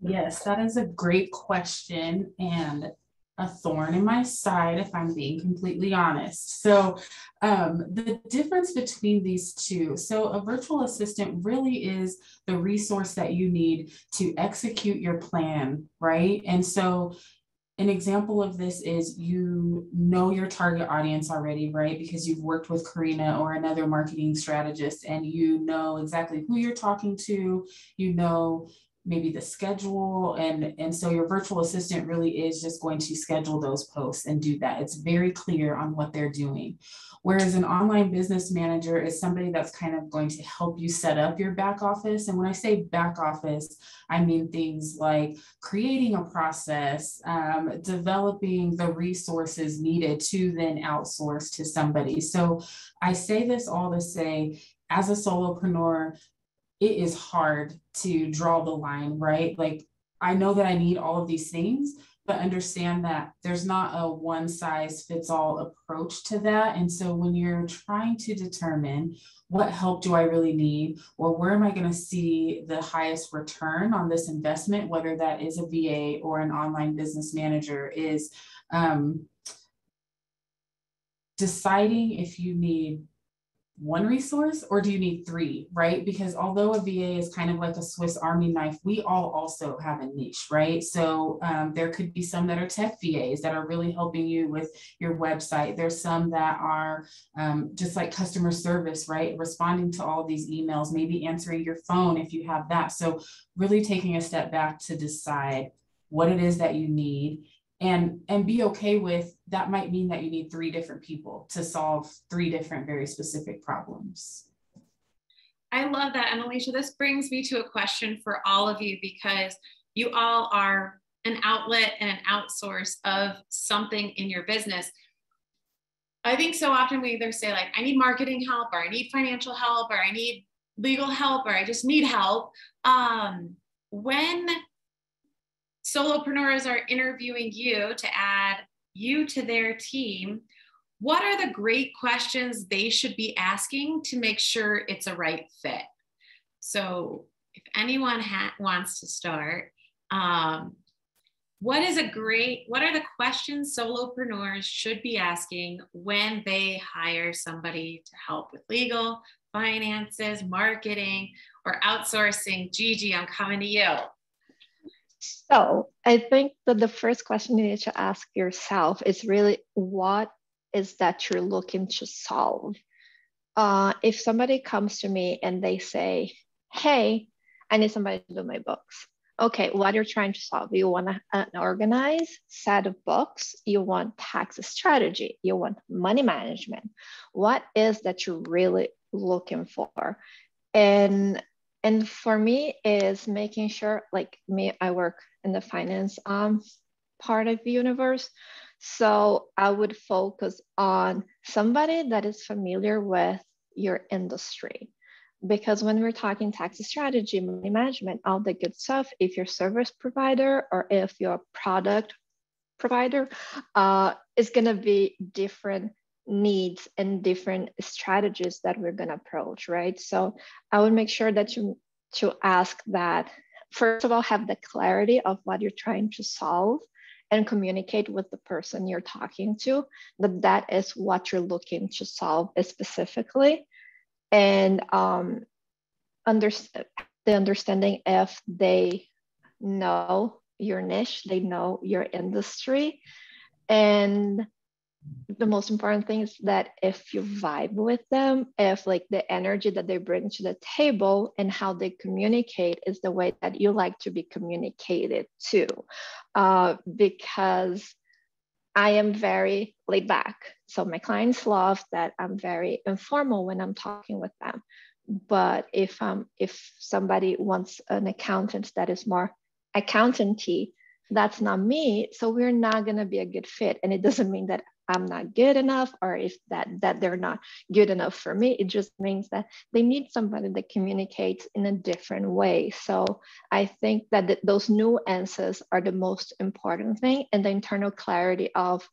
Yes, that is a great question. And a thorn in my side, if I'm being completely honest. So, um, the difference between these two so, a virtual assistant really is the resource that you need to execute your plan, right? And so, an example of this is you know your target audience already, right? Because you've worked with Carina or another marketing strategist and you know exactly who you're talking to, you know maybe the schedule and and so your virtual assistant really is just going to schedule those posts and do that. It's very clear on what they're doing. Whereas an online business manager is somebody that's kind of going to help you set up your back office and when i say back office i mean things like creating a process um, developing the resources needed to then outsource to somebody. So i say this all to say as a solopreneur it is hard to draw the line, right? Like, I know that I need all of these things, but understand that there's not a one size fits all approach to that. And so when you're trying to determine what help do I really need, or where am I going to see the highest return on this investment, whether that is a VA or an online business manager, is um, deciding if you need one resource or do you need three, right? Because although a VA is kind of like a Swiss Army knife, we all also have a niche, right? So um, there could be some that are tech VAs that are really helping you with your website. There's some that are um, just like customer service, right? Responding to all these emails, maybe answering your phone if you have that. So really taking a step back to decide what it is that you need and and be okay with that might mean that you need three different people to solve three different very specific problems. I love that and Alycia this brings me to a question for all of you because you all are an outlet and an outsource of something in your business. I think so often we either say like i need marketing help or i need financial help or i need legal help or i just need help. Um, when solopreneurs are interviewing you to add you to their team, what are the great questions they should be asking to make sure it's a right fit? So, if anyone ha- wants to start, um, what is a great, what are the questions solopreneurs should be asking when they hire somebody to help with legal, finances, marketing, or outsourcing? Gigi, I'm coming to you. So I think that the first question you need to ask yourself is really what is that you're looking to solve? Uh, if somebody comes to me and they say, hey, I need somebody to do my books. okay, what you're trying to solve. You want an organized set of books. You want tax strategy. You want money management. What is that you're really looking for? And and for me is making sure like me, I work in the finance um, part of the universe. So I would focus on somebody that is familiar with your industry because when we're talking tax strategy, money management, all the good stuff, if you're service provider or if you're product provider, uh, it's gonna be different needs and different strategies that we're gonna approach, right? So I would make sure that you to ask that, first of all, have the clarity of what you're trying to solve and communicate with the person you're talking to that that is what you're looking to solve specifically and um, under, the understanding if they know your niche, they know your industry. And the most important thing is that if you vibe with them, if like the energy that they bring to the table and how they communicate is the way that you like to be communicated to. Uh, because I am very laid back. So my clients love that I'm very informal when I'm talking with them. But if um if somebody wants an accountant that is more accountanty, that's not me. So we're not gonna be a good fit. And it doesn't mean that I'm not good enough or if that that they're not good enough for me. It just means that they need somebody that communicates in a different way. So I think that th- those nuances are the most important thing and the internal clarity of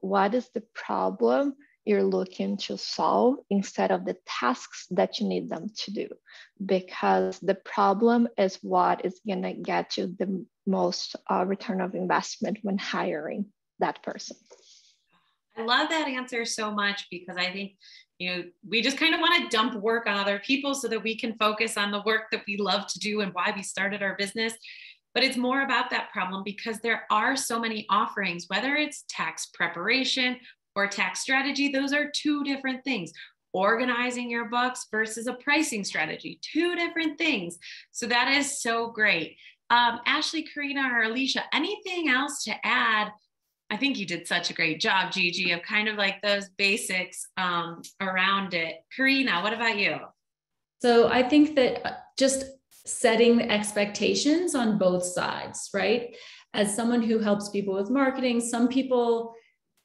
what is the problem you're looking to solve instead of the tasks that you need them to do because the problem is what is going to get you the most uh, return of investment when hiring that person I love that answer so much because I think, you know, we just kind of want to dump work on other people so that we can focus on the work that we love to do and why we started our business. But it's more about that problem because there are so many offerings, whether it's tax preparation or tax strategy, those are two different things. Organizing your books versus a pricing strategy, two different things. So that is so great. Um, Allie, Carina, or Alycia, anything else to add I think you did such a great job, Gigi, of kind of like those basics um, around it. Carina, what about you? So I think that uh, just setting expectations on both sides, right? As someone who helps people with marketing, some people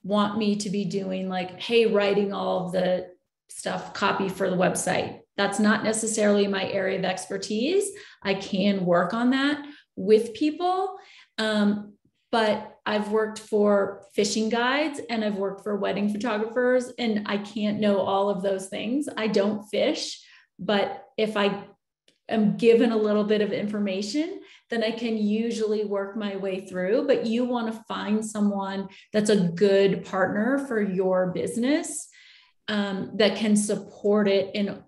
want me to be doing like, hey, writing all the stuff, copy for the website. That's not necessarily my area of expertise. I can work on that with people. Um, but I've worked for fishing guides and I've worked for wedding photographers, and I can't know all of those things. I don't fish, but if I am given a little bit of information, then I can usually work my way through. But you want to find someone that's a good partner for your business um, that can support it in,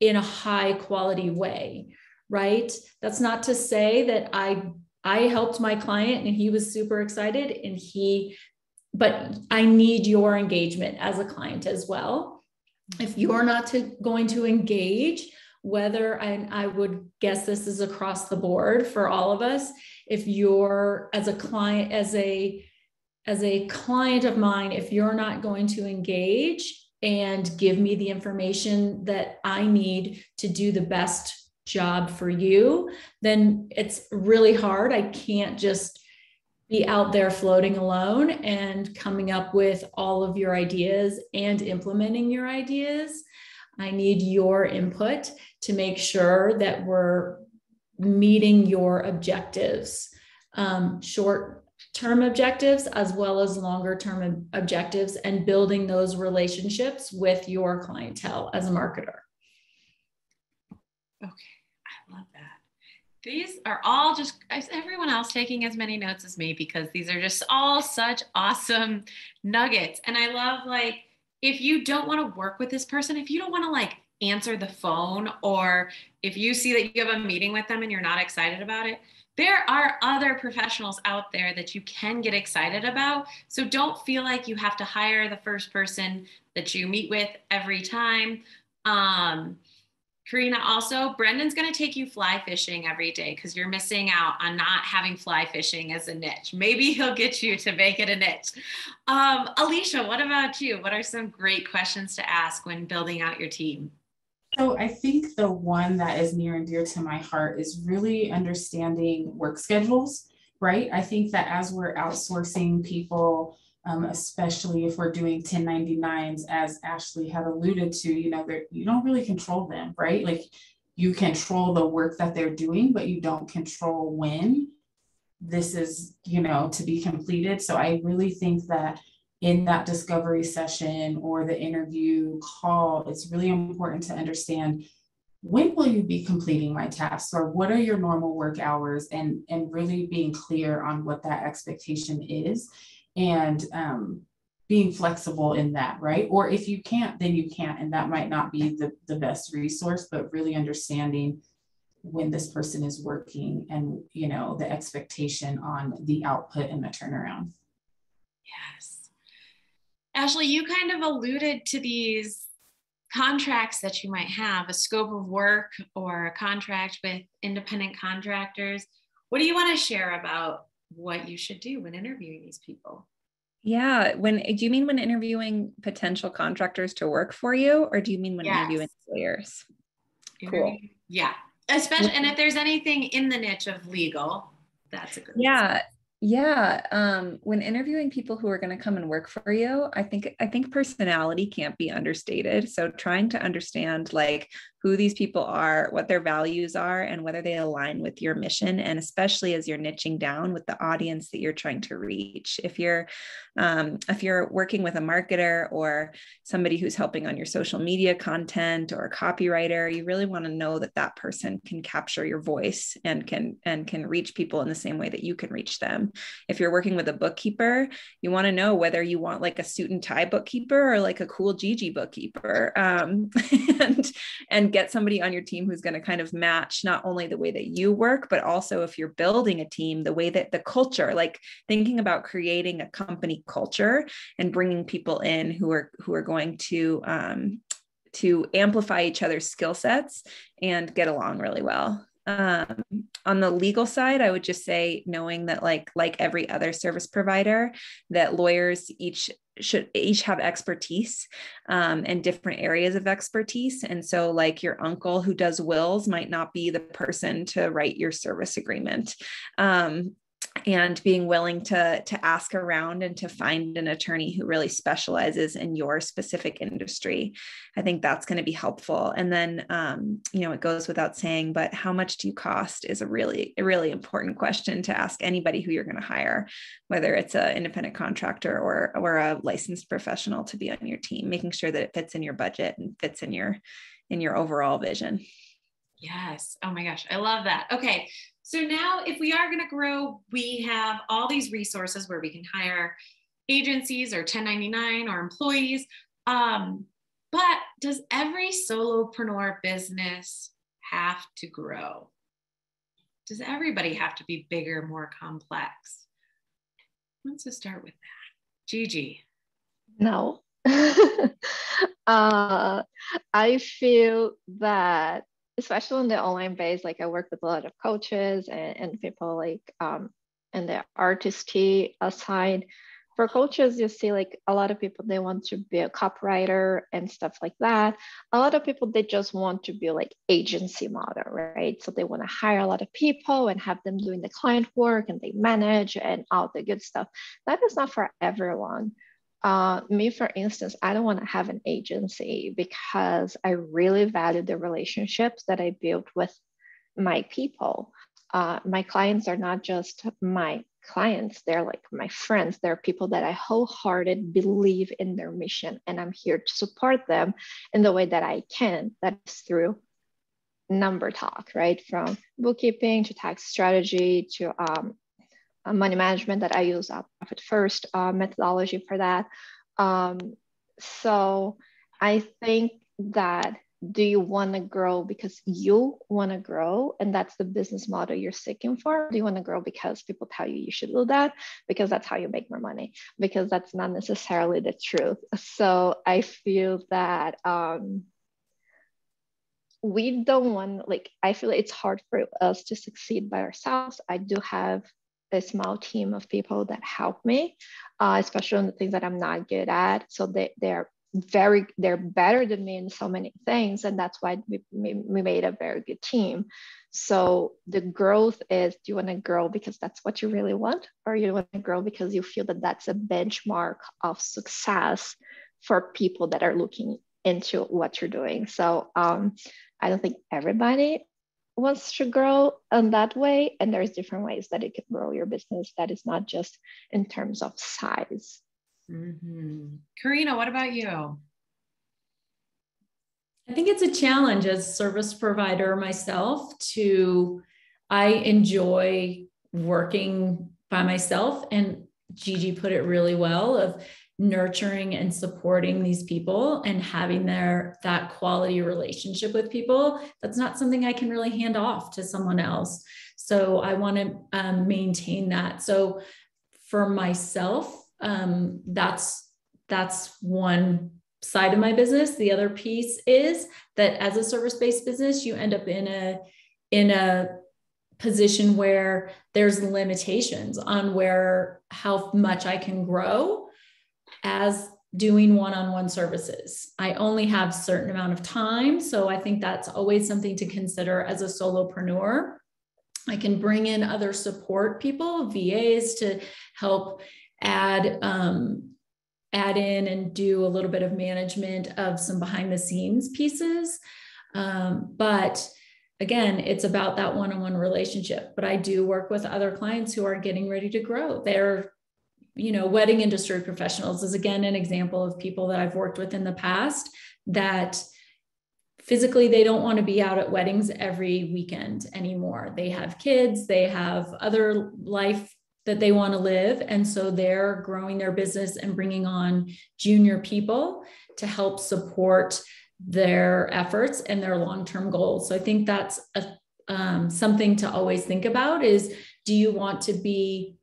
in a high quality way, right? That's not to say that I I helped my client and he was super excited and he but I need your engagement as a client as well. If you're not to, going to engage, whether I, I would guess this is across the board for all of us, if you're as a client, as a as a client of mine, if you're not going to engage and give me the information that I need to do the best job for you, then it's really hard. I can't just be out there floating alone and coming up with all of your ideas and implementing your ideas. I need your input to make sure that we're meeting your objectives, um, short term objectives as well as longer term objectives, and building those relationships with your clientele as a marketer. Okay. These are all just everyone else taking as many notes as me because these are just all such awesome [LAUGHS] nuggets. And I love like if you don't want to work with this person, if you don't want to like answer the phone or if you see that you have a meeting with them and you're not excited about it, there are other professionals out there that you can get excited about. So don't feel like you have to hire the first person that you meet with every time. Um, Carina, also, Brendan's going to take you fly fishing every day because you're missing out on not having fly fishing as a niche. Maybe [LAUGHS] he'll get you to make it a niche. Um, Alycia, what about you? What are some great questions to ask when building out your team? So I think the one that is near and dear to my heart is really understanding work schedules, right? I think that as we're outsourcing people, um, especially if we're doing 1099s, as Ashley had alluded to, you know, that you don't really control them, right? Like you control the work that they're doing, but you don't control when this is, you know, to be completed. So I really think that in that discovery session or the interview call, it's really important to understand when will you be completing my tasks or what are your normal work hours and and really being clear on what that expectation is and um, being flexible in that, right? Or if you can't, then you can't, and that might not be the, the best resource, but really understanding when this person is working and you know the expectation on the output and the turnaround. Yes. Ashley, you kind of alluded to these contracts that you might have, a scope of work or a contract with independent contractors. What do you want to share about what you should do when interviewing these people. Yeah. When do you mean when interviewing potential contractors to work for you, or do you mean when yes. interviewing lawyers? Cool. Yeah. Especially, and if there's anything in the niche of legal, that's a good. Yeah. Yeah, um, when interviewing people who are going to come and work for you, I think I think personality can't be understated. So trying to understand like who these people are, what their values are, and whether they align with your mission. And especially as you're niching down with the audience that you're trying to reach. If you're um, if you're working with a marketer or somebody who's helping on your social media content or a copywriter, you really want to know that that person can capture your voice and can and can reach people in the same way that you can reach them. If you're working with a bookkeeper, you want to know whether you want like a suit and tie bookkeeper or like a cool Gigi bookkeeper, um, [LAUGHS] and and get somebody on your team who's going to kind of match not only the way that you work, but also if you're building a team, the way that the culture, like thinking about creating a company culture and bringing people in who are who are going to um, to amplify each other's skill sets and get along really well. Um, on the legal side, I would just say knowing that like like every other service provider, that lawyers each should each have expertise um, and different areas of expertise. And so, like your uncle who does wills might not be the person to write your service agreement. Um, and being willing to to ask around and to find an attorney who really specializes in your specific industry i think that's going to be helpful and then um, you know it goes without saying but how much do you cost is a really a really important question to ask anybody who you're going to hire whether it's an independent contractor or or a licensed professional to be on your team making sure that it fits in your budget and fits in your in your overall vision Yes. Oh my gosh. I love that. Okay. So now, if we are going to grow, we have all these resources where we can hire agencies or 1099 or employees. Um, but does every solopreneur business have to grow? Does everybody have to be bigger, more complex? Let's just start with that. Gigi. No. [LAUGHS] uh, I feel that especially in the online base, like I work with a lot of coaches and, and people like um, in the artisty side. For coaches, you see like a lot of people, they want to be a copywriter and stuff like that. A lot of people, they just want to be like agency model, right? So they want to hire a lot of people and have them doing the client work and they manage and all the good stuff. That is not for everyone uh, me, for instance, I don't want to have an agency because I really value the relationships that I built with my people. Uh, my clients are not just my clients, they're like my friends. They're people that I wholehearted believe in their mission, and I'm here to support them in the way that I can. That is through number talk, right? From bookkeeping to tax strategy to um, money management that I use uh, profit first uh, methodology for that. Um, so I think that do you want to grow because you want to grow and that's the business model you're seeking for? Do you want to grow because people tell you you should do that because that's how you make more money? Because that's not necessarily the truth. So I feel that um, we don't want like i feel it's hard for us to succeed by ourselves i do have a small team of people that help me uh, especially on the things that i'm not good at. So they, they're very they're better than me in so many things and that's why we, we made a very good team. So the growth is do you want to grow because that's what you really want or you want to grow because you feel that that's a benchmark of success for people that are looking into what you're doing? So um, I don't think everybody wants to grow in that way. And there's different ways that it can grow your business that is not just in terms of size. Mm-hmm. Carina, what about you? I think it's a challenge as service provider myself to I enjoy working by myself and Gigi put it really well of nurturing and supporting these people and having their that quality relationship with people that's not something i can really hand off to someone else. So i want to um, maintain that. So for myself um, that's that's one side of my business. The other piece is that as a service-based business you end up in a in a position where there's limitations on where how much i can grow as doing one-on-one services. I only have certain amount of time, so I think that's always something to consider as a solopreneur. I can bring in other support people, VAs, to help add um, add in and do a little bit of management of some behind the scenes pieces. Um, but again, it's about that one on one relationship. But I do work with other clients who are getting ready to grow. They're you know, wedding industry professionals is again an example of people that I've worked with in the past that physically they don't want to be out at weddings every weekend anymore. They have kids, they have other life that they want to live. And so they're growing their business and bringing on junior people to help support their efforts and their long-term goals. So I think that's a, um, something to always think about is do you want to be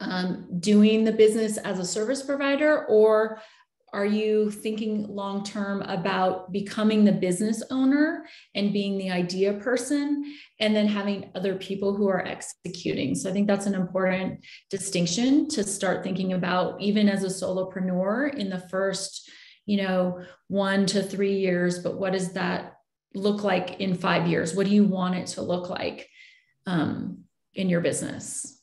um, doing the business as a service provider or are you thinking long term about becoming the business owner and being the idea person and then having other people who are executing? So i think that's an important distinction to start thinking about even as a solopreneur in the first you know 1 to 3 years but what does that look like in 5 years? What do you want it to look like um, in your business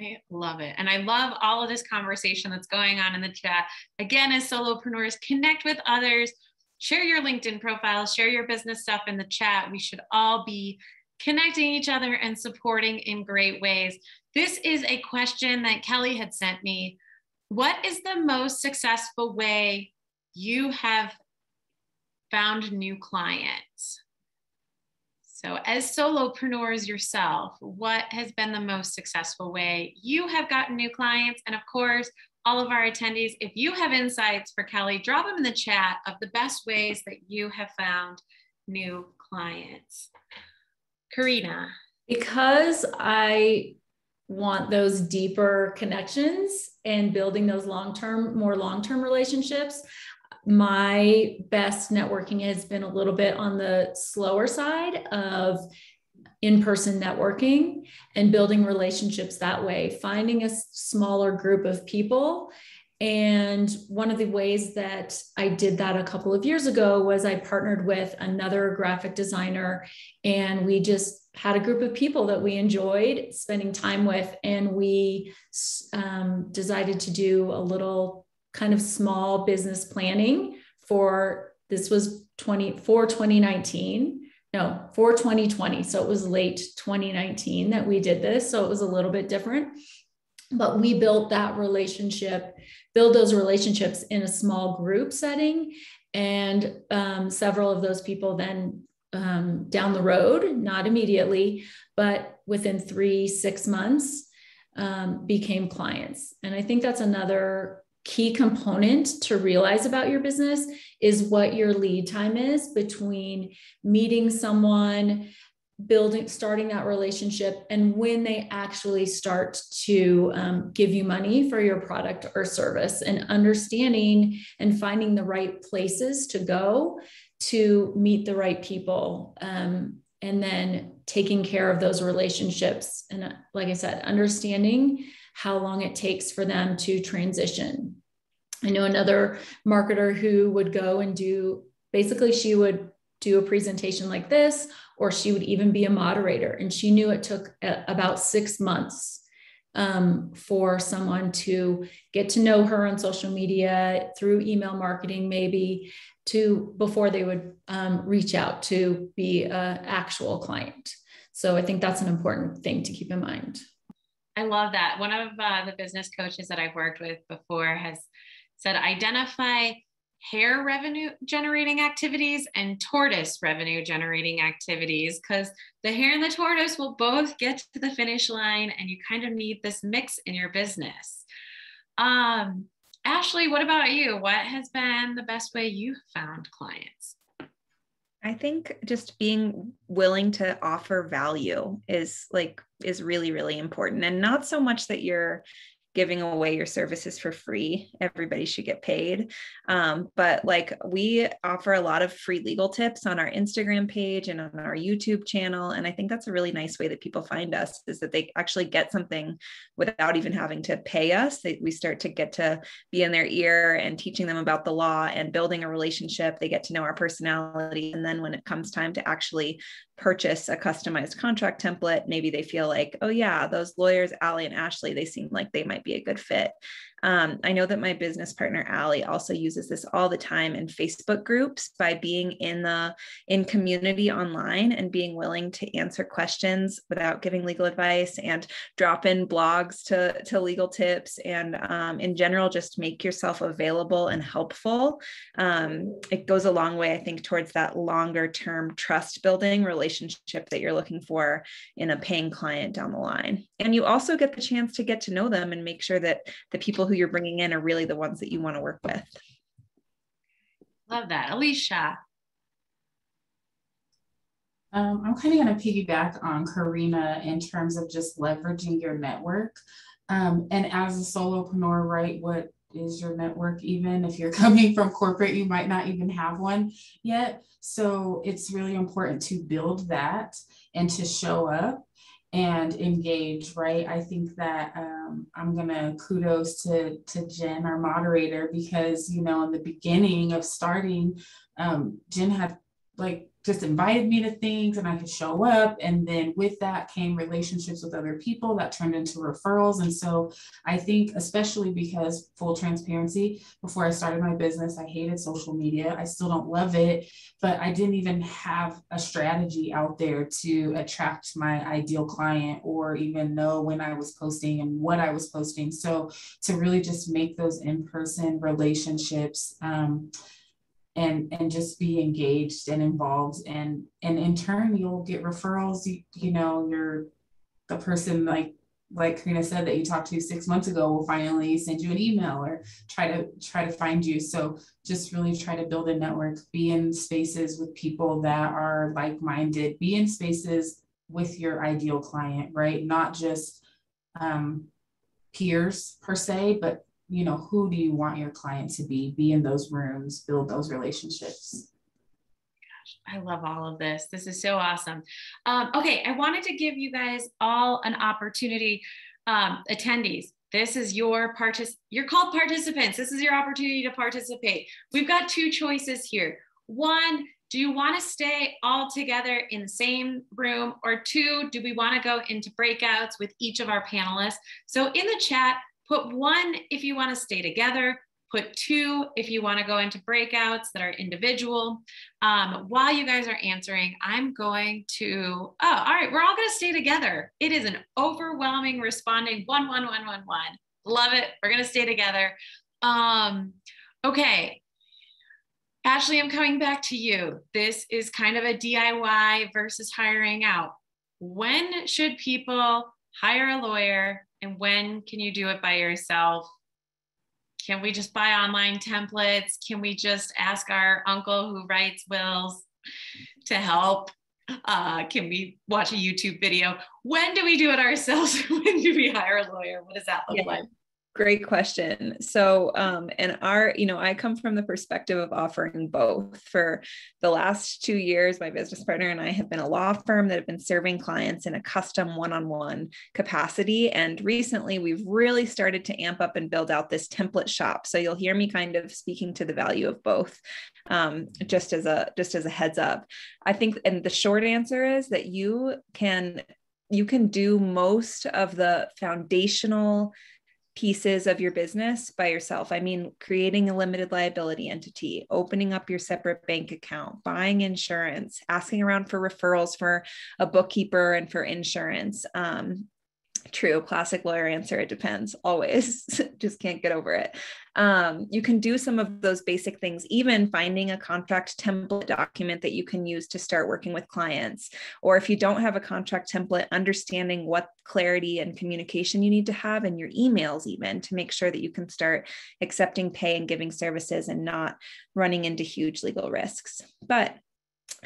I love it. And I love all of this conversation that's going on in the chat. Again, as solopreneurs, connect with others, share your LinkedIn profiles, share your business stuff in the chat. We should all be connecting each other and supporting in great ways. This is a question that Kelly had sent me. What is the most successful way you have found new clients? So, as solopreneurs yourself, what has been the most successful way you have gotten new clients? And of course, all of our attendees, if you have insights for Kelly, drop them in the chat of the best ways that you have found new clients. Carina. Because I want those deeper connections and building those long term, more long term relationships, my best networking has been a little bit on the slower side of in person networking and building relationships that way, finding a smaller group of people. And one of the ways that I did that a couple of years ago was I partnered with another graphic designer, and we just had a group of people that we enjoyed spending time with. And we um, decided to do a little kind of small business planning for this was 20 for 2019 no for 2020 so it was late 2019 that we did this. So it was a little bit different. But we built that relationship build those relationships in a small group setting. And um, several of those people then um, down the road not immediately but within three six months um, became clients. And i think that's another key component to realize about your business is what your lead time is between meeting someone building starting that relationship and when they actually start to um, give you money for your product or service and understanding and finding the right places to go to meet the right people um, and then taking care of those relationships. And uh, like I said, understanding how long it takes for them to transition. I know another marketer who would go and do basically, she would do a presentation like this, or she would even be a moderator. And she knew it took a, about six months um, for someone to get to know her on social media through email marketing, maybe to before they would um, reach out to be an actual client. So I think that's an important thing to keep in mind. I love that. One of uh, the business coaches that I've worked with before has said identify hare revenue generating activities and tortoise revenue generating activities because the hare and the tortoise will both get to the finish line and you kind of need this mix in your business. Um, Ashley, what about you? What has been the best way you've found clients? I think just being willing to offer value is like is really really important. And not so much that you're giving away your services for free. Everybody should get paid. Um, but like we offer a lot of free legal tips on our Instagram page and on our YouTube channel. And I think that's a really nice way that people find us is that they actually get something without even having to pay us. They, we start to get to be in their ear and teaching them about the law and building a relationship. They get to know our personality. And then when it comes time to actually purchase a customized contract template, maybe they feel like, oh, yeah, those lawyers, Allie and Ashley, they seem like they might be a good fit. Um, I know that my business partner Allie also uses this all the time in Facebook groups by being in the in community online and being willing to answer questions without giving legal advice and drop in blogs to to legal tips and um, in general just make yourself available and helpful. Um, it goes a long way, I think, towards that longer term trust building relationship that you're looking for in a paying client down the line. And you also get the chance to get to know them and make sure that the people who you're bringing in are really the ones that you want to work with. Love that. Alycia. Um, I'm kind of going to piggyback on Carina in terms of just leveraging your network. Um, and as a solopreneur, right, what is your network even? If you're [LAUGHS] coming from corporate, you might not even have one yet. So it's really important to build that and to show up and engage, right? I think that um, I'm gonna kudos to to Jenn, our moderator, because you know in the beginning of starting, um, Jenn had like just invited me to things and I could show up. And then with that came relationships with other people that turned into referrals. And so I think, especially because full transparency, before I started my business, I hated social media. I still don't love it, but I didn't even have a strategy out there to attract my ideal client or even know when I was posting and what I was posting. So to really just make those in person relationships. Um, and and just be engaged and involved and and in turn you'll get referrals you, you know you're the person like like Carina said that you talked to six months ago will finally send you an email or try to try to find you. So just really try to build a network, be in spaces with people that are like-minded, be in spaces with your ideal client, right? Not just um, peers per se, but you know, who do you want your client to be? Be in those rooms, build those relationships. Gosh, I love all of this. This is so awesome. Um, okay, I wanted to give you guys all an opportunity, um, attendees. This is your partic. You're called participants. This is your opportunity to participate. We've got two choices here. One, do you want to stay all together in the same room? Or two, do we want to go into breakouts with each of our panelists? So in the chat, Put one if you want to stay together. Put two if you want to go into breakouts that are individual. Um, while you guys are answering, I'm going to, oh, all right, we're all going to stay together. It is an overwhelming responding one, one, one, one, one. Love it. We're going to stay together. Um, okay. Ashley, I'm coming back to you. This is kind of a DIY versus hiring out. When should people hire a lawyer and when can you do it by yourself? Can we just buy online templates? Can we just ask our uncle who writes wills to help? Uh, can we watch a YouTube video? When do we do it ourselves? [LAUGHS] when do we hire a lawyer? What does that look yeah. like? Great question. So, um, and our, you know, I come from the perspective of offering both. For the last two years, my business partner and I have been a law firm that have been serving clients in a custom one on one capacity. And recently, we've really started to amp up and build out this template shop. So, you'll hear me kind of speaking to the value of both. Um, just as a just as a heads up i think and the short answer is that you can you can do most of the foundational pieces of your business by yourself. I mean, creating a limited liability entity, opening up your separate bank account, buying insurance, asking around for referrals for a bookkeeper and for insurance, um, True, classic lawyer answer. It depends always. [LAUGHS] Just can't get over it. Um, you can do some of those basic things, even finding a contract template document that you can use to start working with clients. Or if you don't have a contract template, understanding what clarity and communication you need to have in your emails, even to make sure that you can start accepting pay and giving services and not running into huge legal risks. But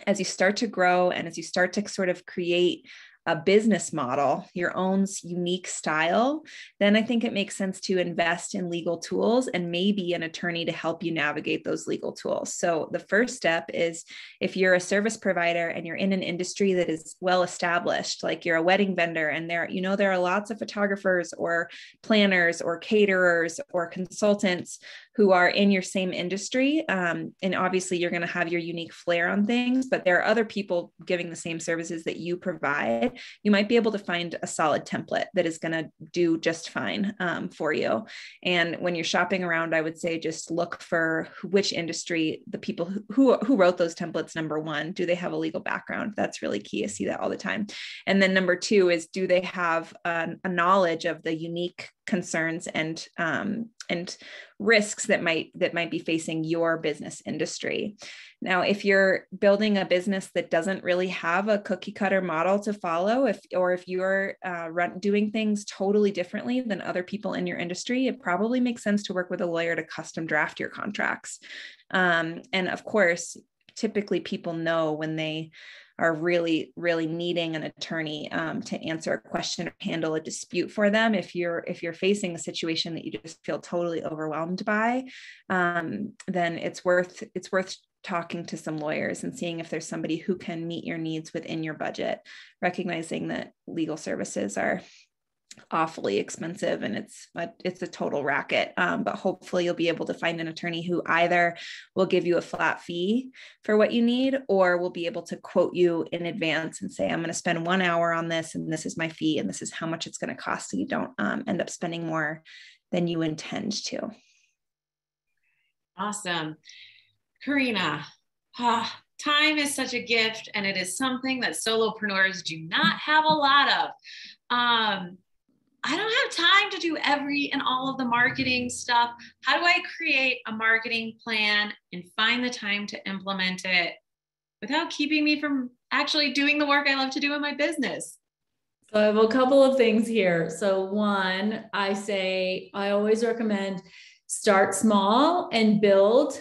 as you start to grow and as you start to sort of create a business model, your own unique style, then I think it makes sense to invest in legal tools and maybe an attorney to help you navigate those legal tools. So the first step is if you're a service provider and you're in an industry that is well established, like you're a wedding vendor and there, you know, there are lots of photographers or planners or caterers or consultants who are in your same industry. Um, and obviously, you're going to have your unique flair on things, but there are other people giving the same services that you provide. You might be able to find a solid template that is going to do just fine um, for you. And when you're shopping around, I would say just look for which industry the people who, who, wrote those templates, number one, do they have a legal background? That's really key. I see that all the time. And then number two is do they have a, a knowledge of the unique concerns and um, and risks that might that might be facing your business industry. Now if you're building a business that doesn't really have a cookie cutter model to follow if or if you're uh, run, doing things totally differently than other people in your industry it probably makes sense to work with a lawyer to custom draft your contracts. Um, and of course typically people know when they are really really needing an attorney um, to answer a question or handle a dispute for them if you're if you're facing a situation that you just feel totally overwhelmed by um, then it's worth it's worth talking to some lawyers and seeing if there's somebody who can meet your needs within your budget recognizing that legal services are awfully expensive and it's a, it's a total racket. Um, but hopefully you'll be able to find an attorney who either will give you a flat fee for what you need or will be able to quote you in advance and say i'm going to spend one hour on this and this is my fee and this is how much it's going to cost. So you don't um, end up spending more than you intend to. Awesome. Carina ah, time is such a gift and it is something that solopreneurs do not have a lot of. Um, I don't have time to do every and all of the marketing stuff. How do I create a marketing plan and find the time to implement it without keeping me from actually doing the work I love to do in my business? So I have a couple of things here. So one, I say I always recommend start small and build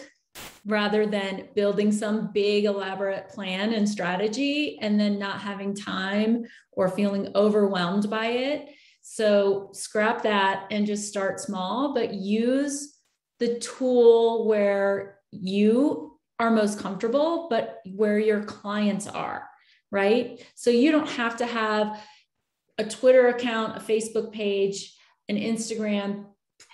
rather than building some big elaborate plan and strategy and then not having time or feeling overwhelmed by it so scrap that and just start small, but use the tool where you are most comfortable, but where your clients are, right? So you don't have to have a Twitter account, a Facebook page, an Instagram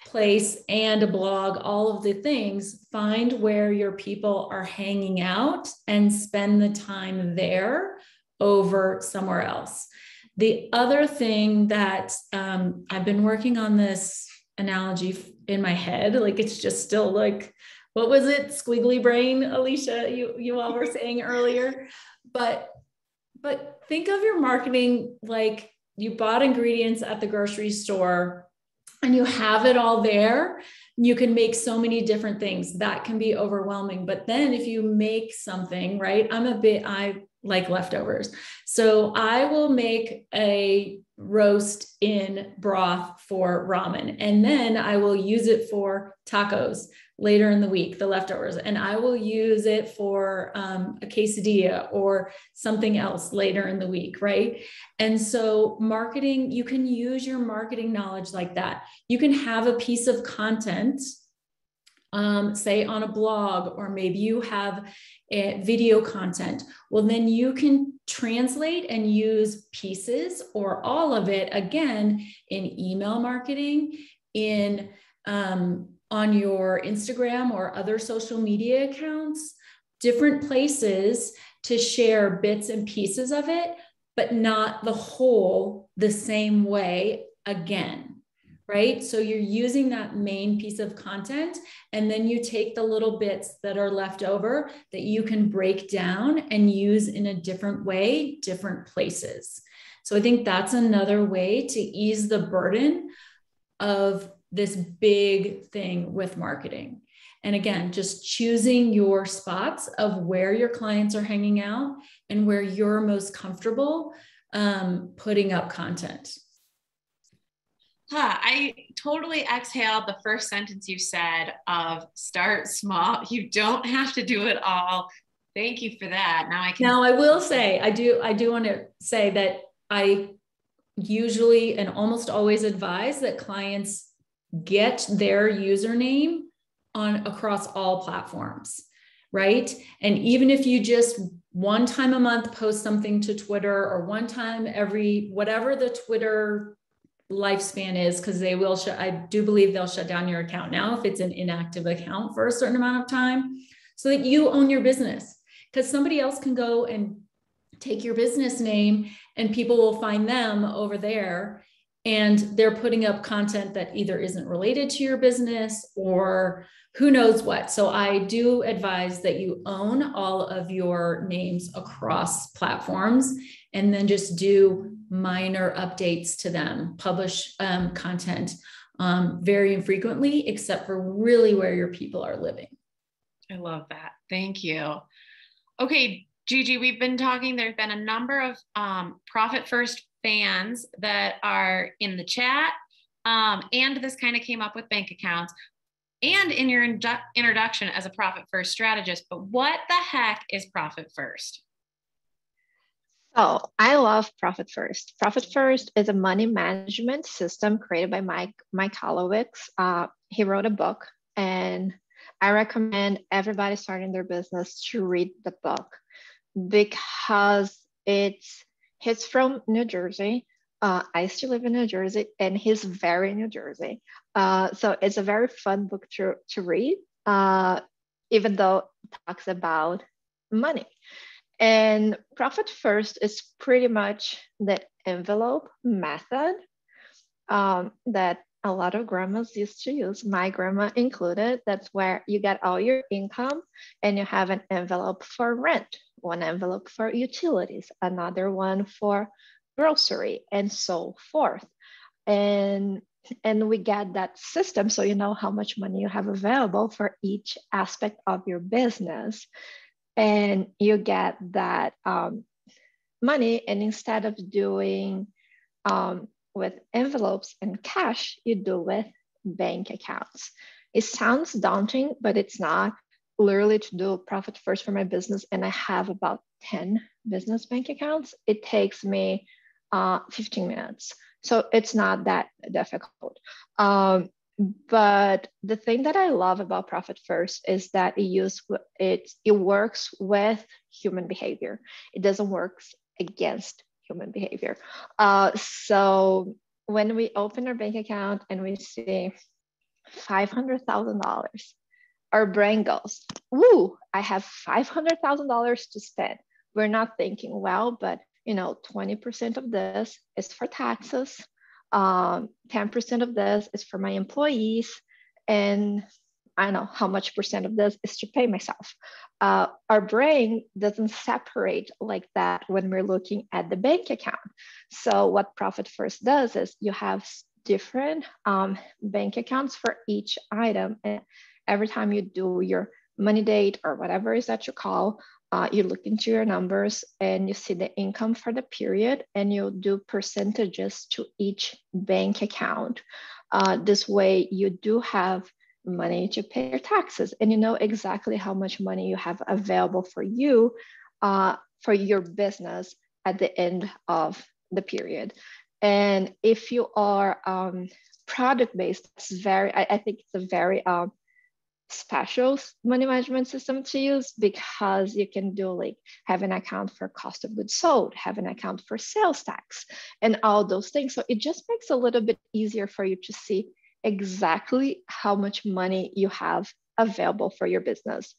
place, and a blog, all of the things. Find where your people are hanging out and spend the time there over somewhere else. The other thing that um, I've been working on this analogy in my head, like it's just still like, what was it? Squiggly brain, Alycia, you, you all were saying earlier. But but think of your marketing like you bought ingredients at the grocery store and you have it all there you can make so many different things that can be overwhelming but then if you make something right i'm a bit i like leftovers. So I will make a roast in broth for ramen. And then I will use it for tacos later in the week, the leftovers. And I will use it for um, a quesadilla or something else later in the week, right? And so, marketing, you can use your marketing knowledge like that. You can have a piece of content um, say on a blog, or maybe you have video content. Well, then you can translate and use pieces or all of it again in email marketing, in um, on your Instagram or other social media accounts, different places to share bits and pieces of it, but not the whole the same way again right? So you're using that main piece of content, and then you take the little bits that are left over that you can break down and use in a different way, different places. So I think that's another way to ease the burden of this big thing with marketing. And again, just choosing your spots of where your clients are hanging out and where you're most comfortable um, putting up content huh, I totally exhaled the first sentence you said of start small. [LAUGHS] You don't have to do it all. Thank you for that. Now I can. Now I will say, I do, I do want to say that I usually and almost always advise that clients get their username on across all platforms right and even if you just one time a month post something to twitter or one time every whatever the twitter lifespan is because they will I do believe they'll shut down your account now if it's an inactive account for a certain amount of time so that you own your business because somebody else can go and take your business name and people will find them over there and they're putting up content that either isn't related to your business or who knows what. So I do advise that you own all of your names across platforms and then just do minor updates to them, publish um, content um, very infrequently, except for really where your people are living. I love that. Thank you. Okay, Gigi, we've been talking. There's been a number of um, Profit First fans that are in the chat. Um, and this kind of came up with bank accounts and in your introduction as a Profit First strategist. But what the heck is Profit First? So I love Profit First. Profit First is a money management system created by Mike Mike Michalowicz. Uh, he wrote a book, and I recommend everybody starting their business to read the book because it's he's from New Jersey. Uh, I still live in New Jersey, and he's very New Jersey. Uh, so it's a very fun book to to read, uh, even though it talks about money. And profit first is pretty much the envelope method um, that a lot of grandmas used to use, my grandma included. That's where you get all your income and you have an envelope for rent, one envelope for utilities, another one for grocery, and so forth. And and we get that system so you know how much money you have available for each aspect of your business and you get that um, money and instead of doing um, with envelopes and cash you do with bank accounts. It sounds daunting but it's not. Literally to do profit first for my business and i have about 10 business bank accounts it takes me uh, 15 minutes. So it's not that difficult. Um, but the thing that I love about Profit First is that it use it it works with human behavior. It doesn't work against human behavior. Uh, so when we open our bank account and we see five hundred thousand dollars, our brain goes, "Ooh, I have five hundred thousand dollars to spend." We're not thinking, well, but you know, twenty percent of this is for taxes um, 10% of this is for my employees and I don't know how much percent of this is to pay myself. Uh, our brain doesn't separate like that when we're looking at the bank account. So what Profit First does is you have different um, bank accounts for each item. And every time you do your money date or whatever is that you call, uh, you look into your numbers and you see the income for the period and you do percentages to each bank account. Uh, this way you do have money to pay your taxes and you know exactly how much money you have available for you uh, for your business at the end of the period. And if you are um, product based, it's very, I, I, think it's a very um, special money management system to use because you can do like have an account for cost of goods sold, have an account for sales tax, and all those things. So it just makes a little bit easier for you to see exactly how much money you have available for your business.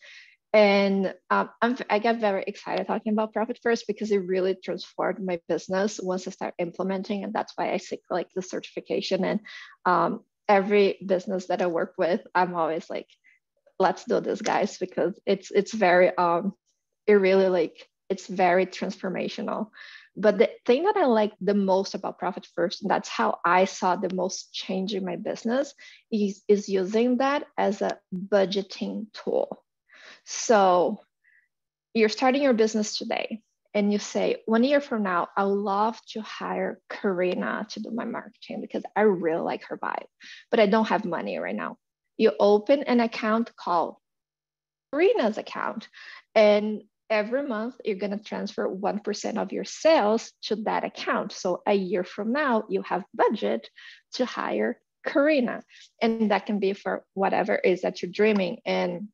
And um, I'm, I get very excited talking about Profit First because it really transformed my business once I start implementing. And that's why I seek like the certification. And um, every business that I work with, I'm always like, let's do this, guys, because it's it's very um, it really like it's very transformational. But the thing that I like the most about Profit First, and that's how I saw the most change in my business, is, is using that as a budgeting tool. So you're starting your business today and you say, one year from now, I would love to hire Carina to do my marketing because I really like her vibe, but I don't have money right now. You open an account called Carina's account, and every month you're going to transfer 1% of your sales to that account. So a year from now, you have budget to hire Carina, and that can be for whatever is that you're dreaming. And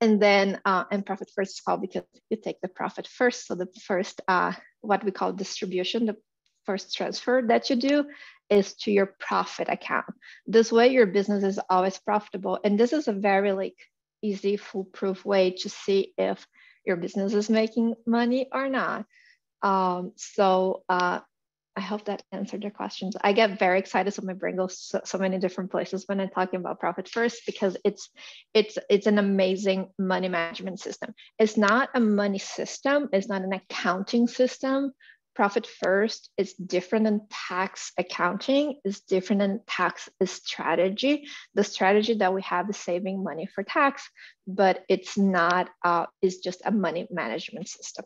and then uh, and profit first is called because you take the profit first. So the first uh, what we call distribution, the first transfer that you do is to your profit account. This way your business is always profitable. And this is a very like easy foolproof way to see if your business is making money or not. Um, so uh, I hope that answered your questions. I get very excited, so my brain goes so, so, many different places when I'm talking about Profit First because it's it's it's an amazing money management system. It's not a money system. It's not an accounting system. Profit First is different than tax accounting. Is different than tax strategy. The strategy that we have is saving money for tax, but it's not. Uh, it's just a money management system.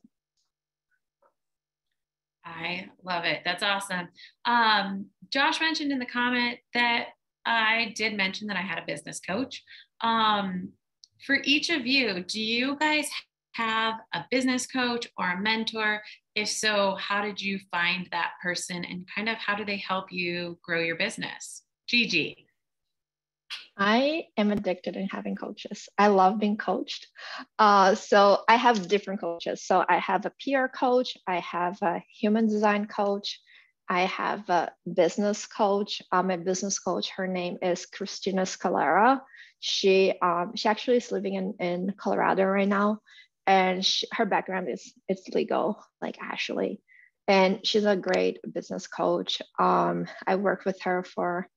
I love it. That's awesome. Um, Josh mentioned in the comment that I did mention that I had a business coach. Um, for each of you, do you guys have a business coach or a mentor? If so, how did you find that person and kind of how do they help you grow your business? Gigi. I am addicted in having coaches. I love being coached. Uh, so I have different coaches. So I have a PR coach, I have a human design coach, I have a business coach. I'm a business coach. Her name is Christina Scalera. She um, she actually is living in, in Colorado right now, and she, her background is it's legal, like Ashley, and she's a great business coach. Um, I worked with her for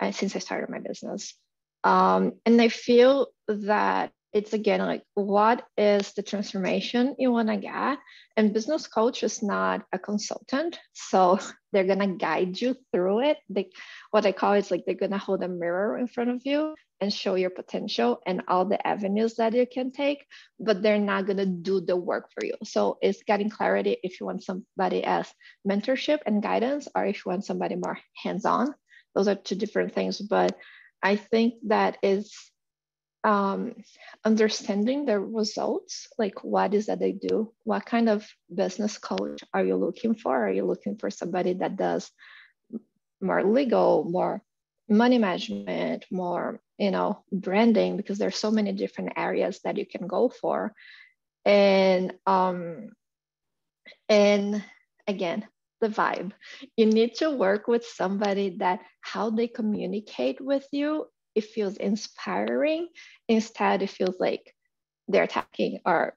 uh, since I started my business. Um, and I feel that it's again like, what is the transformation you want to get? And business coach is not a consultant. So [LAUGHS] they're going to guide you through it. They, what I call is like they're going to hold a mirror in front of you and show your potential and all the avenues that you can take, but they're not going to do the work for you. So it's getting clarity if you want somebody as mentorship and guidance, or if you want somebody more hands on. Those are two different things. But I think that is um, understanding the results, like what is that they do? What kind of business coach are you looking for? Are you looking for somebody that does more legal, more money management, more, you know, branding, because there's so many different areas that you can go for. And um, and again, the vibe. You need to work with somebody that how they communicate with you, it feels inspiring. Instead, it feels like they're attacking or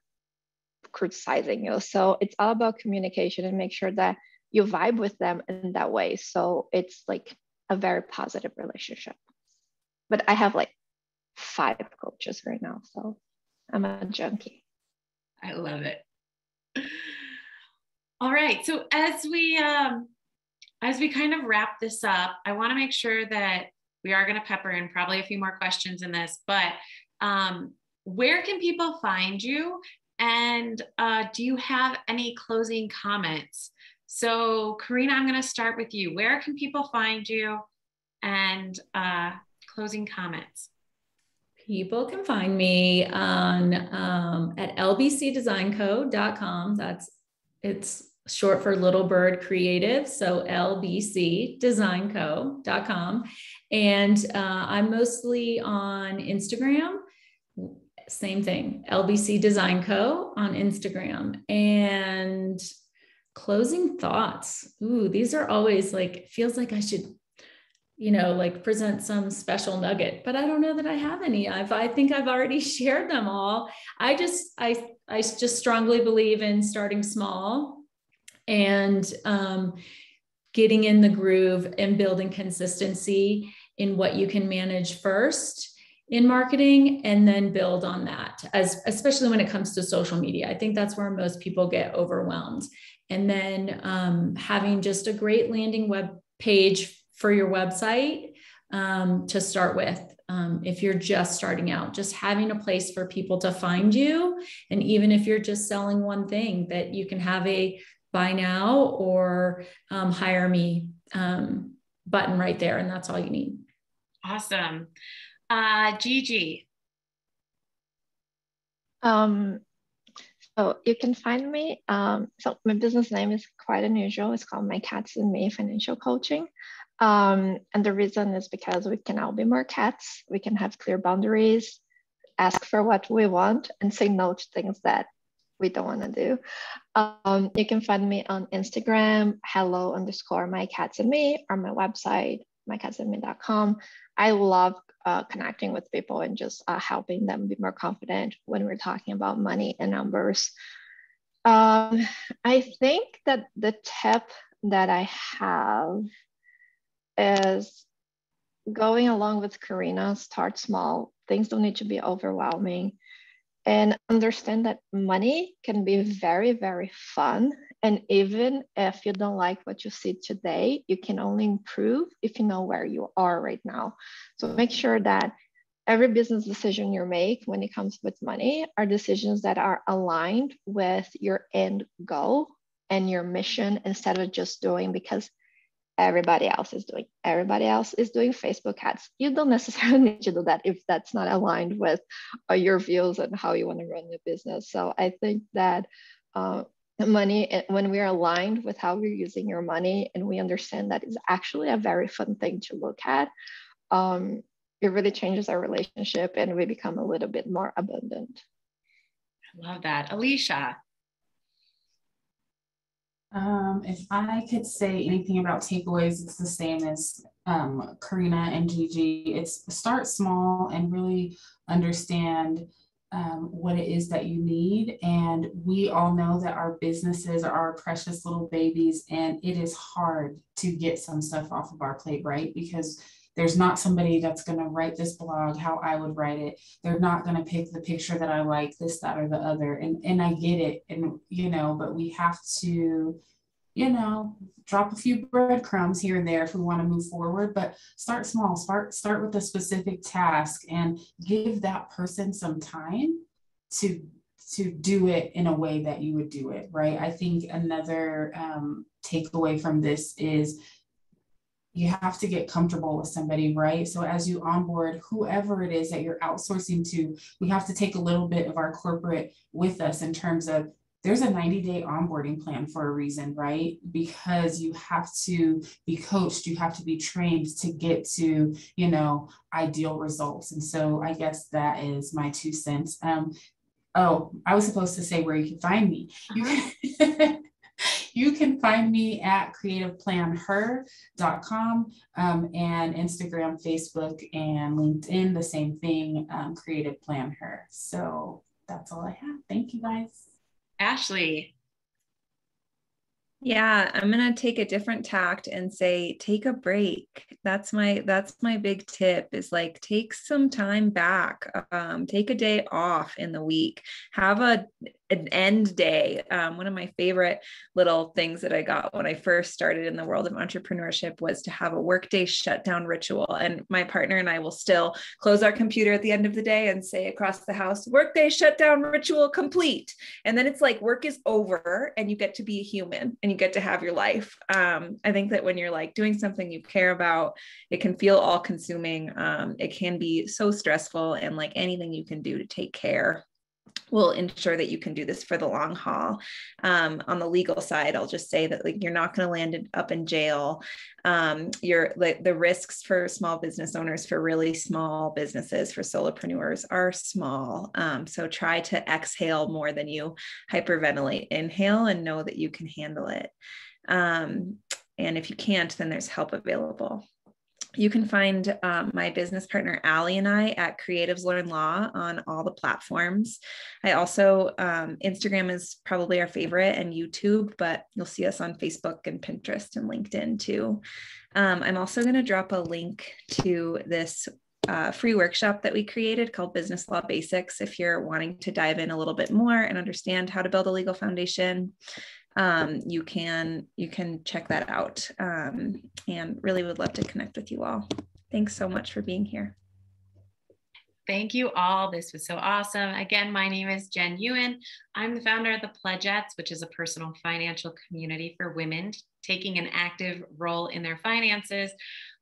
criticizing you. So it's all about communication and make sure that you vibe with them in that way. So it's like a very positive relationship. But I have like five coaches right now. So I'm a junkie. I love it. All right. So as we um, as we kind of wrap this up, I want to make sure that we are going to pepper in probably a few more questions in this, but um, where can people find you? And uh, do you have any closing comments? So, Carina, I'm going to start with you. Where can people find you? And uh, closing comments. People can find me on um, at lbcdesignco.com. That's it's short for Little Bird Creative, so lbcdesignco.com. And uh, I'm mostly on Instagram. Same thing, LBC Design Co. on Instagram. And closing thoughts. Ooh, these are always like, feels like I should you know, like present some special nugget, but I don't know that I have any. I've, I think I've already [LAUGHS] shared them all. I just, I, I just strongly believe in starting small and um, getting in the groove and building consistency in what you can manage first in marketing and then build on that as especially when it comes to social media i think that's where most people get overwhelmed and then um, having just a great landing web page for your website um, to start with. Um, if you're just starting out, just having a place for people to find you. And even if you're just selling one thing, that you can have a buy now or um, hire me um, button right there. And that's all you need. Awesome. Uh, Gigi. Um, so you can find me. Um, so my business name is quite unusual. It's called My Cats and Me Financial Coaching. Um, and the reason is because we can all be more cats. We can have clear boundaries, ask for what we want, and say no to things that we don't want to do. Um, you can find me on Instagram, hello underscore my cats and me, or my website, mycatsandme.com. I love uh, connecting with people and just uh, helping them be more confident when we're talking about money and numbers. Um, I think that the tip that I have is going along with Carina, start small. Things don't need to be overwhelming. And understand that money can be very, very fun. And even if you don't like what you see today, you can only improve if you know where you are right now. So make sure that every business decision you make when it comes with money are decisions that are aligned with your end goal and your mission instead of just doing because everybody else is doing. Everybody else is doing Facebook ads. You don't necessarily [LAUGHS] need to do that if that's not aligned with uh, your views and how you want to run your business. So I think that uh, money, eh, when we are aligned with how we're using your money and we understand that is actually a very fun thing to look at, um, it really changes our relationship and we become a little bit more abundant. I love that. Alycia, um, if I could say anything about takeaways, it's the same as um, Carina and Gigi. It's start small and really understand um, what it is that you need. And we all know that our businesses are our precious little babies, and it is hard to get some stuff off of our plate, right? Because there's not somebody that's going to write this blog how I would write it. They're not going to pick the picture that I like, this, that, or the other. And and I get it. And you know, but we have to, you know, drop a few breadcrumbs here and there if we want to move forward. But start small. Start start with a specific task and give that person some time to to do it in a way that you would do it right i think another um, takeaway from this is you have to get comfortable with somebody, right? So as you onboard whoever it is that you're outsourcing to, we have to take a little bit of our corporate with us in terms of there's a 90 day onboarding plan for a reason, right? Because you have to be coached, you have to be trained to get to, you know, ideal results. And so I guess that is my two cents. Um, oh, I was supposed to say where you can find me. Uh-huh. [LAUGHS] you can find me at creativeplanher.com um, and Instagram, Facebook, and LinkedIn, the same thing, um, Creative PlanHer. So that's all I have. Thank you guys. Ashley. Yeah, I'm going to take a different tact and say take a break. That's my that's my big tip is like take some time back. Um, take a day off in the week. Have a an end day. Um, one of my favorite little things that I got when I first started in the world of entrepreneurship was to have a workday shutdown ritual. And my partner and I will still close our computer at the end of the day and say across the house, workday shutdown ritual complete. And then it's like work is over and you get to be a human and you get to have your life. Um, I think that when you're like doing something you care about, it can feel all consuming. Um, it can be so stressful and like anything you can do to take care will ensure that you can do this for the long haul. Um, on the legal side, I'll just say that like you're not going to land up in jail. Um, you're like the risks for small business owners, for really small businesses, for solopreneurs are small. Um, so try to exhale more than you hyperventilate. Inhale and know that you can handle it. Um, and if you can't, then there's help available you can find um, my business partner Allie and I at Creatives Learn Law on all the platforms. I also um, Instagram is probably our favorite and YouTube, but you'll see us on Facebook and Pinterest and LinkedIn too. Um, I'm also going to drop a link to this uh, free workshop that we created called Business Law Basics if you're wanting to dive in a little bit more and understand how to build a legal foundation um, you can you can check that out um, and really would love to connect with you all thanks so much for being here Thank you all. This was so awesome. Again, my name is Jenn Uhen. I'm the founder of the Pledgettes, which is a personal financial community for women taking an active role in their finances.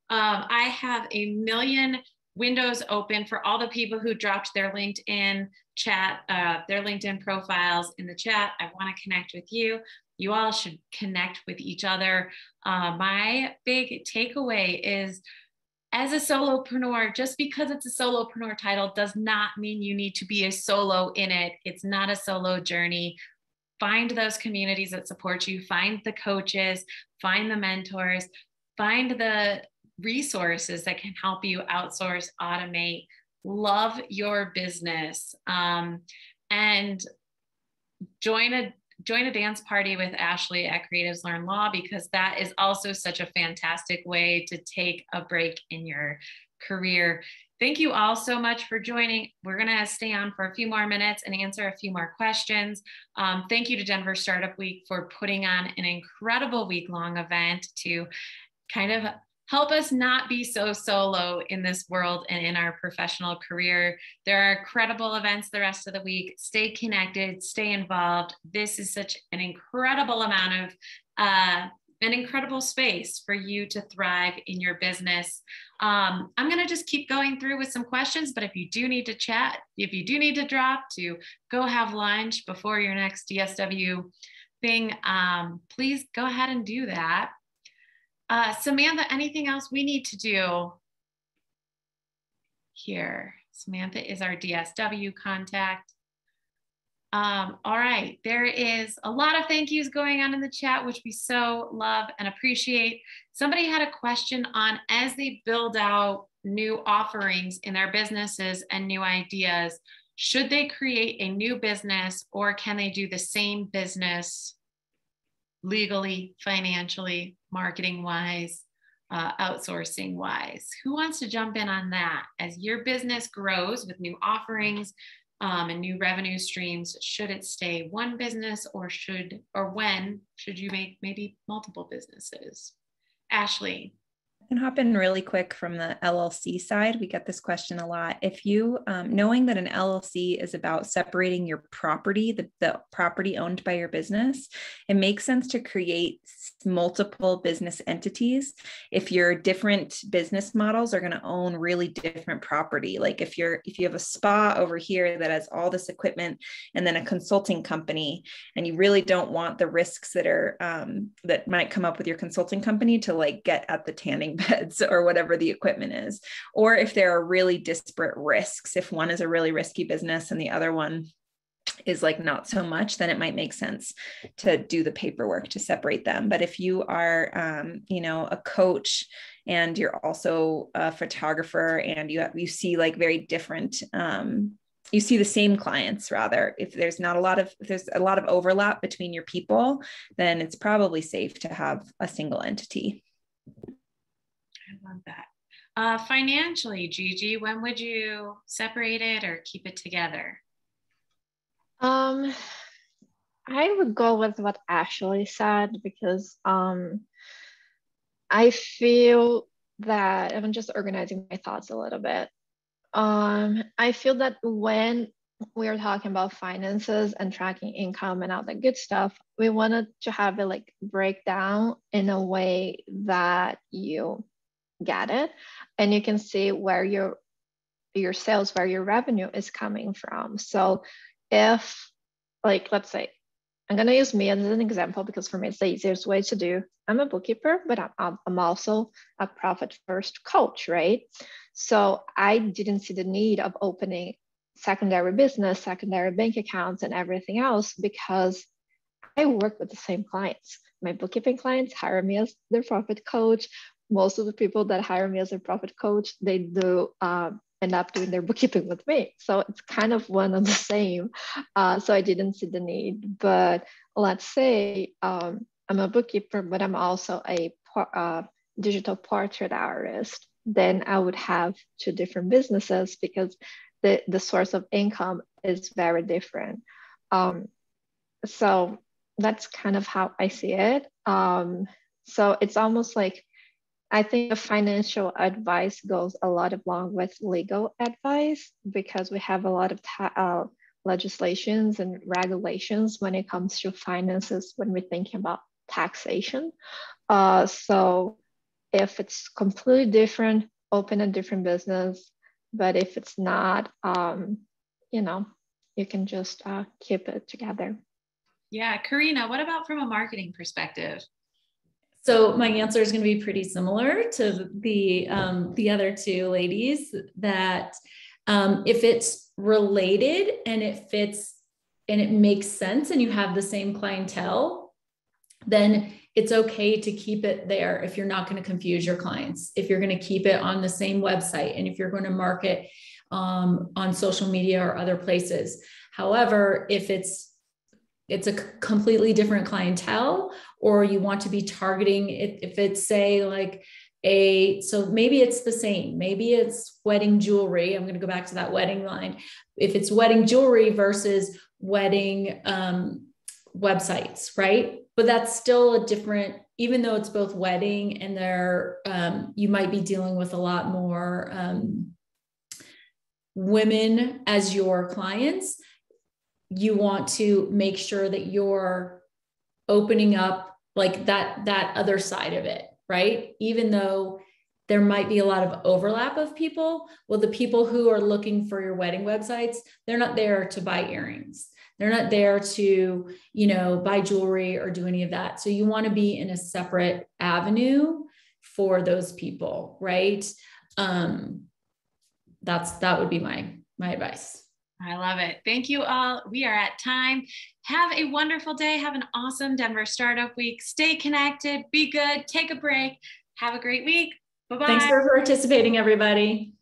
Um, I have a million windows open for all the people who dropped their LinkedIn chat, uh, their LinkedIn profiles in the chat. I want to connect with you. You all should connect with each other. Uh, my big takeaway is as a solopreneur, just because it's a solopreneur title does not mean you need to be a solo in it. It's not a solo journey. Find those communities that support you, find the coaches, find the mentors, find the resources that can help you outsource, automate, love your business, um, and join a join a dance party with Ashley at Creatives Learn Law because that is also such a fantastic way to take a break in your career. Thank you all so much for joining. We're going to stay on for a few more minutes and answer a few more questions. Um, thank you to Denver Startup Week for putting on an incredible week long event to kind of help us not be so solo in this world and in our professional career. There are incredible events the rest of the week. Stay connected, stay involved. This is such an incredible amount of uh, an incredible space for you to thrive in your business. Um, I'm going to just keep going through with some questions, but if you do need to chat, if you do need to drop to go have lunch before your next DSW thing, um, please go ahead and do that. Uh, Samantha, anything else we need to do here? Samantha is our DSW contact. Um, all right, there is a lot of thank yous going on in the chat, which we so love and appreciate. Somebody had a question on as they build out new offerings in their businesses and new ideas, should they create a new business or can they do the same business legally, financially, marketing wise, uh, outsourcing wise. Who wants to jump in on that? As your business grows with new offerings um, and new revenue streams, should it stay one business or should, or when should you make maybe multiple businesses? Ashley can hop in really quick from the LLC side. We get this question a lot. If you, um, knowing that an LLC is about separating your property, the, the property owned by your business, it makes sense to create multiple business entities. If your different business models are going to own really different property, like if you're, if you have a spa over here that has all this equipment and then a consulting company, and you really don't want the risks that are, um, that might come up with your consulting company to like get at the tanning beds [LAUGHS] or whatever the equipment is, or if there are really disparate risks. If one is a really risky business and the other one is like not so much, then it might make sense to do the paperwork to separate them. But if you are, um, you know, a coach and you're also a photographer and you have, you see like very different um, you see the same clients rather if there's not a lot of there's a lot of overlap between your people then it's probably safe to have a single entity love that. Uh, financially, Gigi, when would you separate it or keep it together? Um, I would go with what Ashley said because um, I feel that I'm just organizing my thoughts a little bit. Um, I feel that when we are talking about finances and tracking income and all that good stuff, we wanted to have it like break down in a way that you get it and you can see where your your sales, where your revenue is coming from. So if like let's say I'm going to use me as an example because for me it's the easiest way to do. I'm a bookkeeper, but I'm, I'm also a profit first coach, right? So I didn't see the need of opening secondary business, secondary bank accounts, and everything else because I work with the same clients. My bookkeeping clients hire me as their profit coach. Most of the people that hire me as a profit coach, they do um, end up doing their bookkeeping with me. So it's kind of one and the [LAUGHS] same. Uh, so I didn't see the need. But let's say um, I'm a bookkeeper, but I'm also a uh, digital portrait artist. Then I would have two different businesses because the, the source of income is very different. Um, so that's kind of how I see it. Um, so it's almost like I think the financial advice goes a lot along with legal advice because we have a lot of uh, legislations and regulations when it comes to finances when we're thinking about taxation. Uh, so if it's completely different, open a different business. But if it's not, um, you know, you can just uh, keep it together. Yeah, Carina, what about from a marketing perspective? So my answer is going to be pretty similar to the um, the other two ladies. That um, if it's related and it fits and it makes sense, and you have the same clientele, then it's okay to keep it there if you're not going to confuse your clients. If you're going to keep it on the same website, and if you're going to market um, on social media or other places. However, if it's it's a completely different clientele or you want to be targeting it if it's say like a so maybe it's the same. Maybe it's wedding jewelry. I'm going to go back to that wedding line. If it's wedding jewelry versus wedding um, websites right? But that's still a different even though it's both wedding and there um, you might be dealing with a lot more um, women as your clients you want to make sure that you're opening up like that that other side of it right? Even though there might be a lot of overlap of people well the people who are looking for your wedding websites they're not there to buy earrings. They're not there to you know buy jewelry or do any of that. So you want to be in a separate avenue for those people right? Um that's that would be my my advice I love it. Thank you all. We are at time. Have a wonderful day. Have an awesome Denver Startup Week. Stay connected. Be good. Take a break. Have a great week. Bye bye. Thanks for participating, everybody.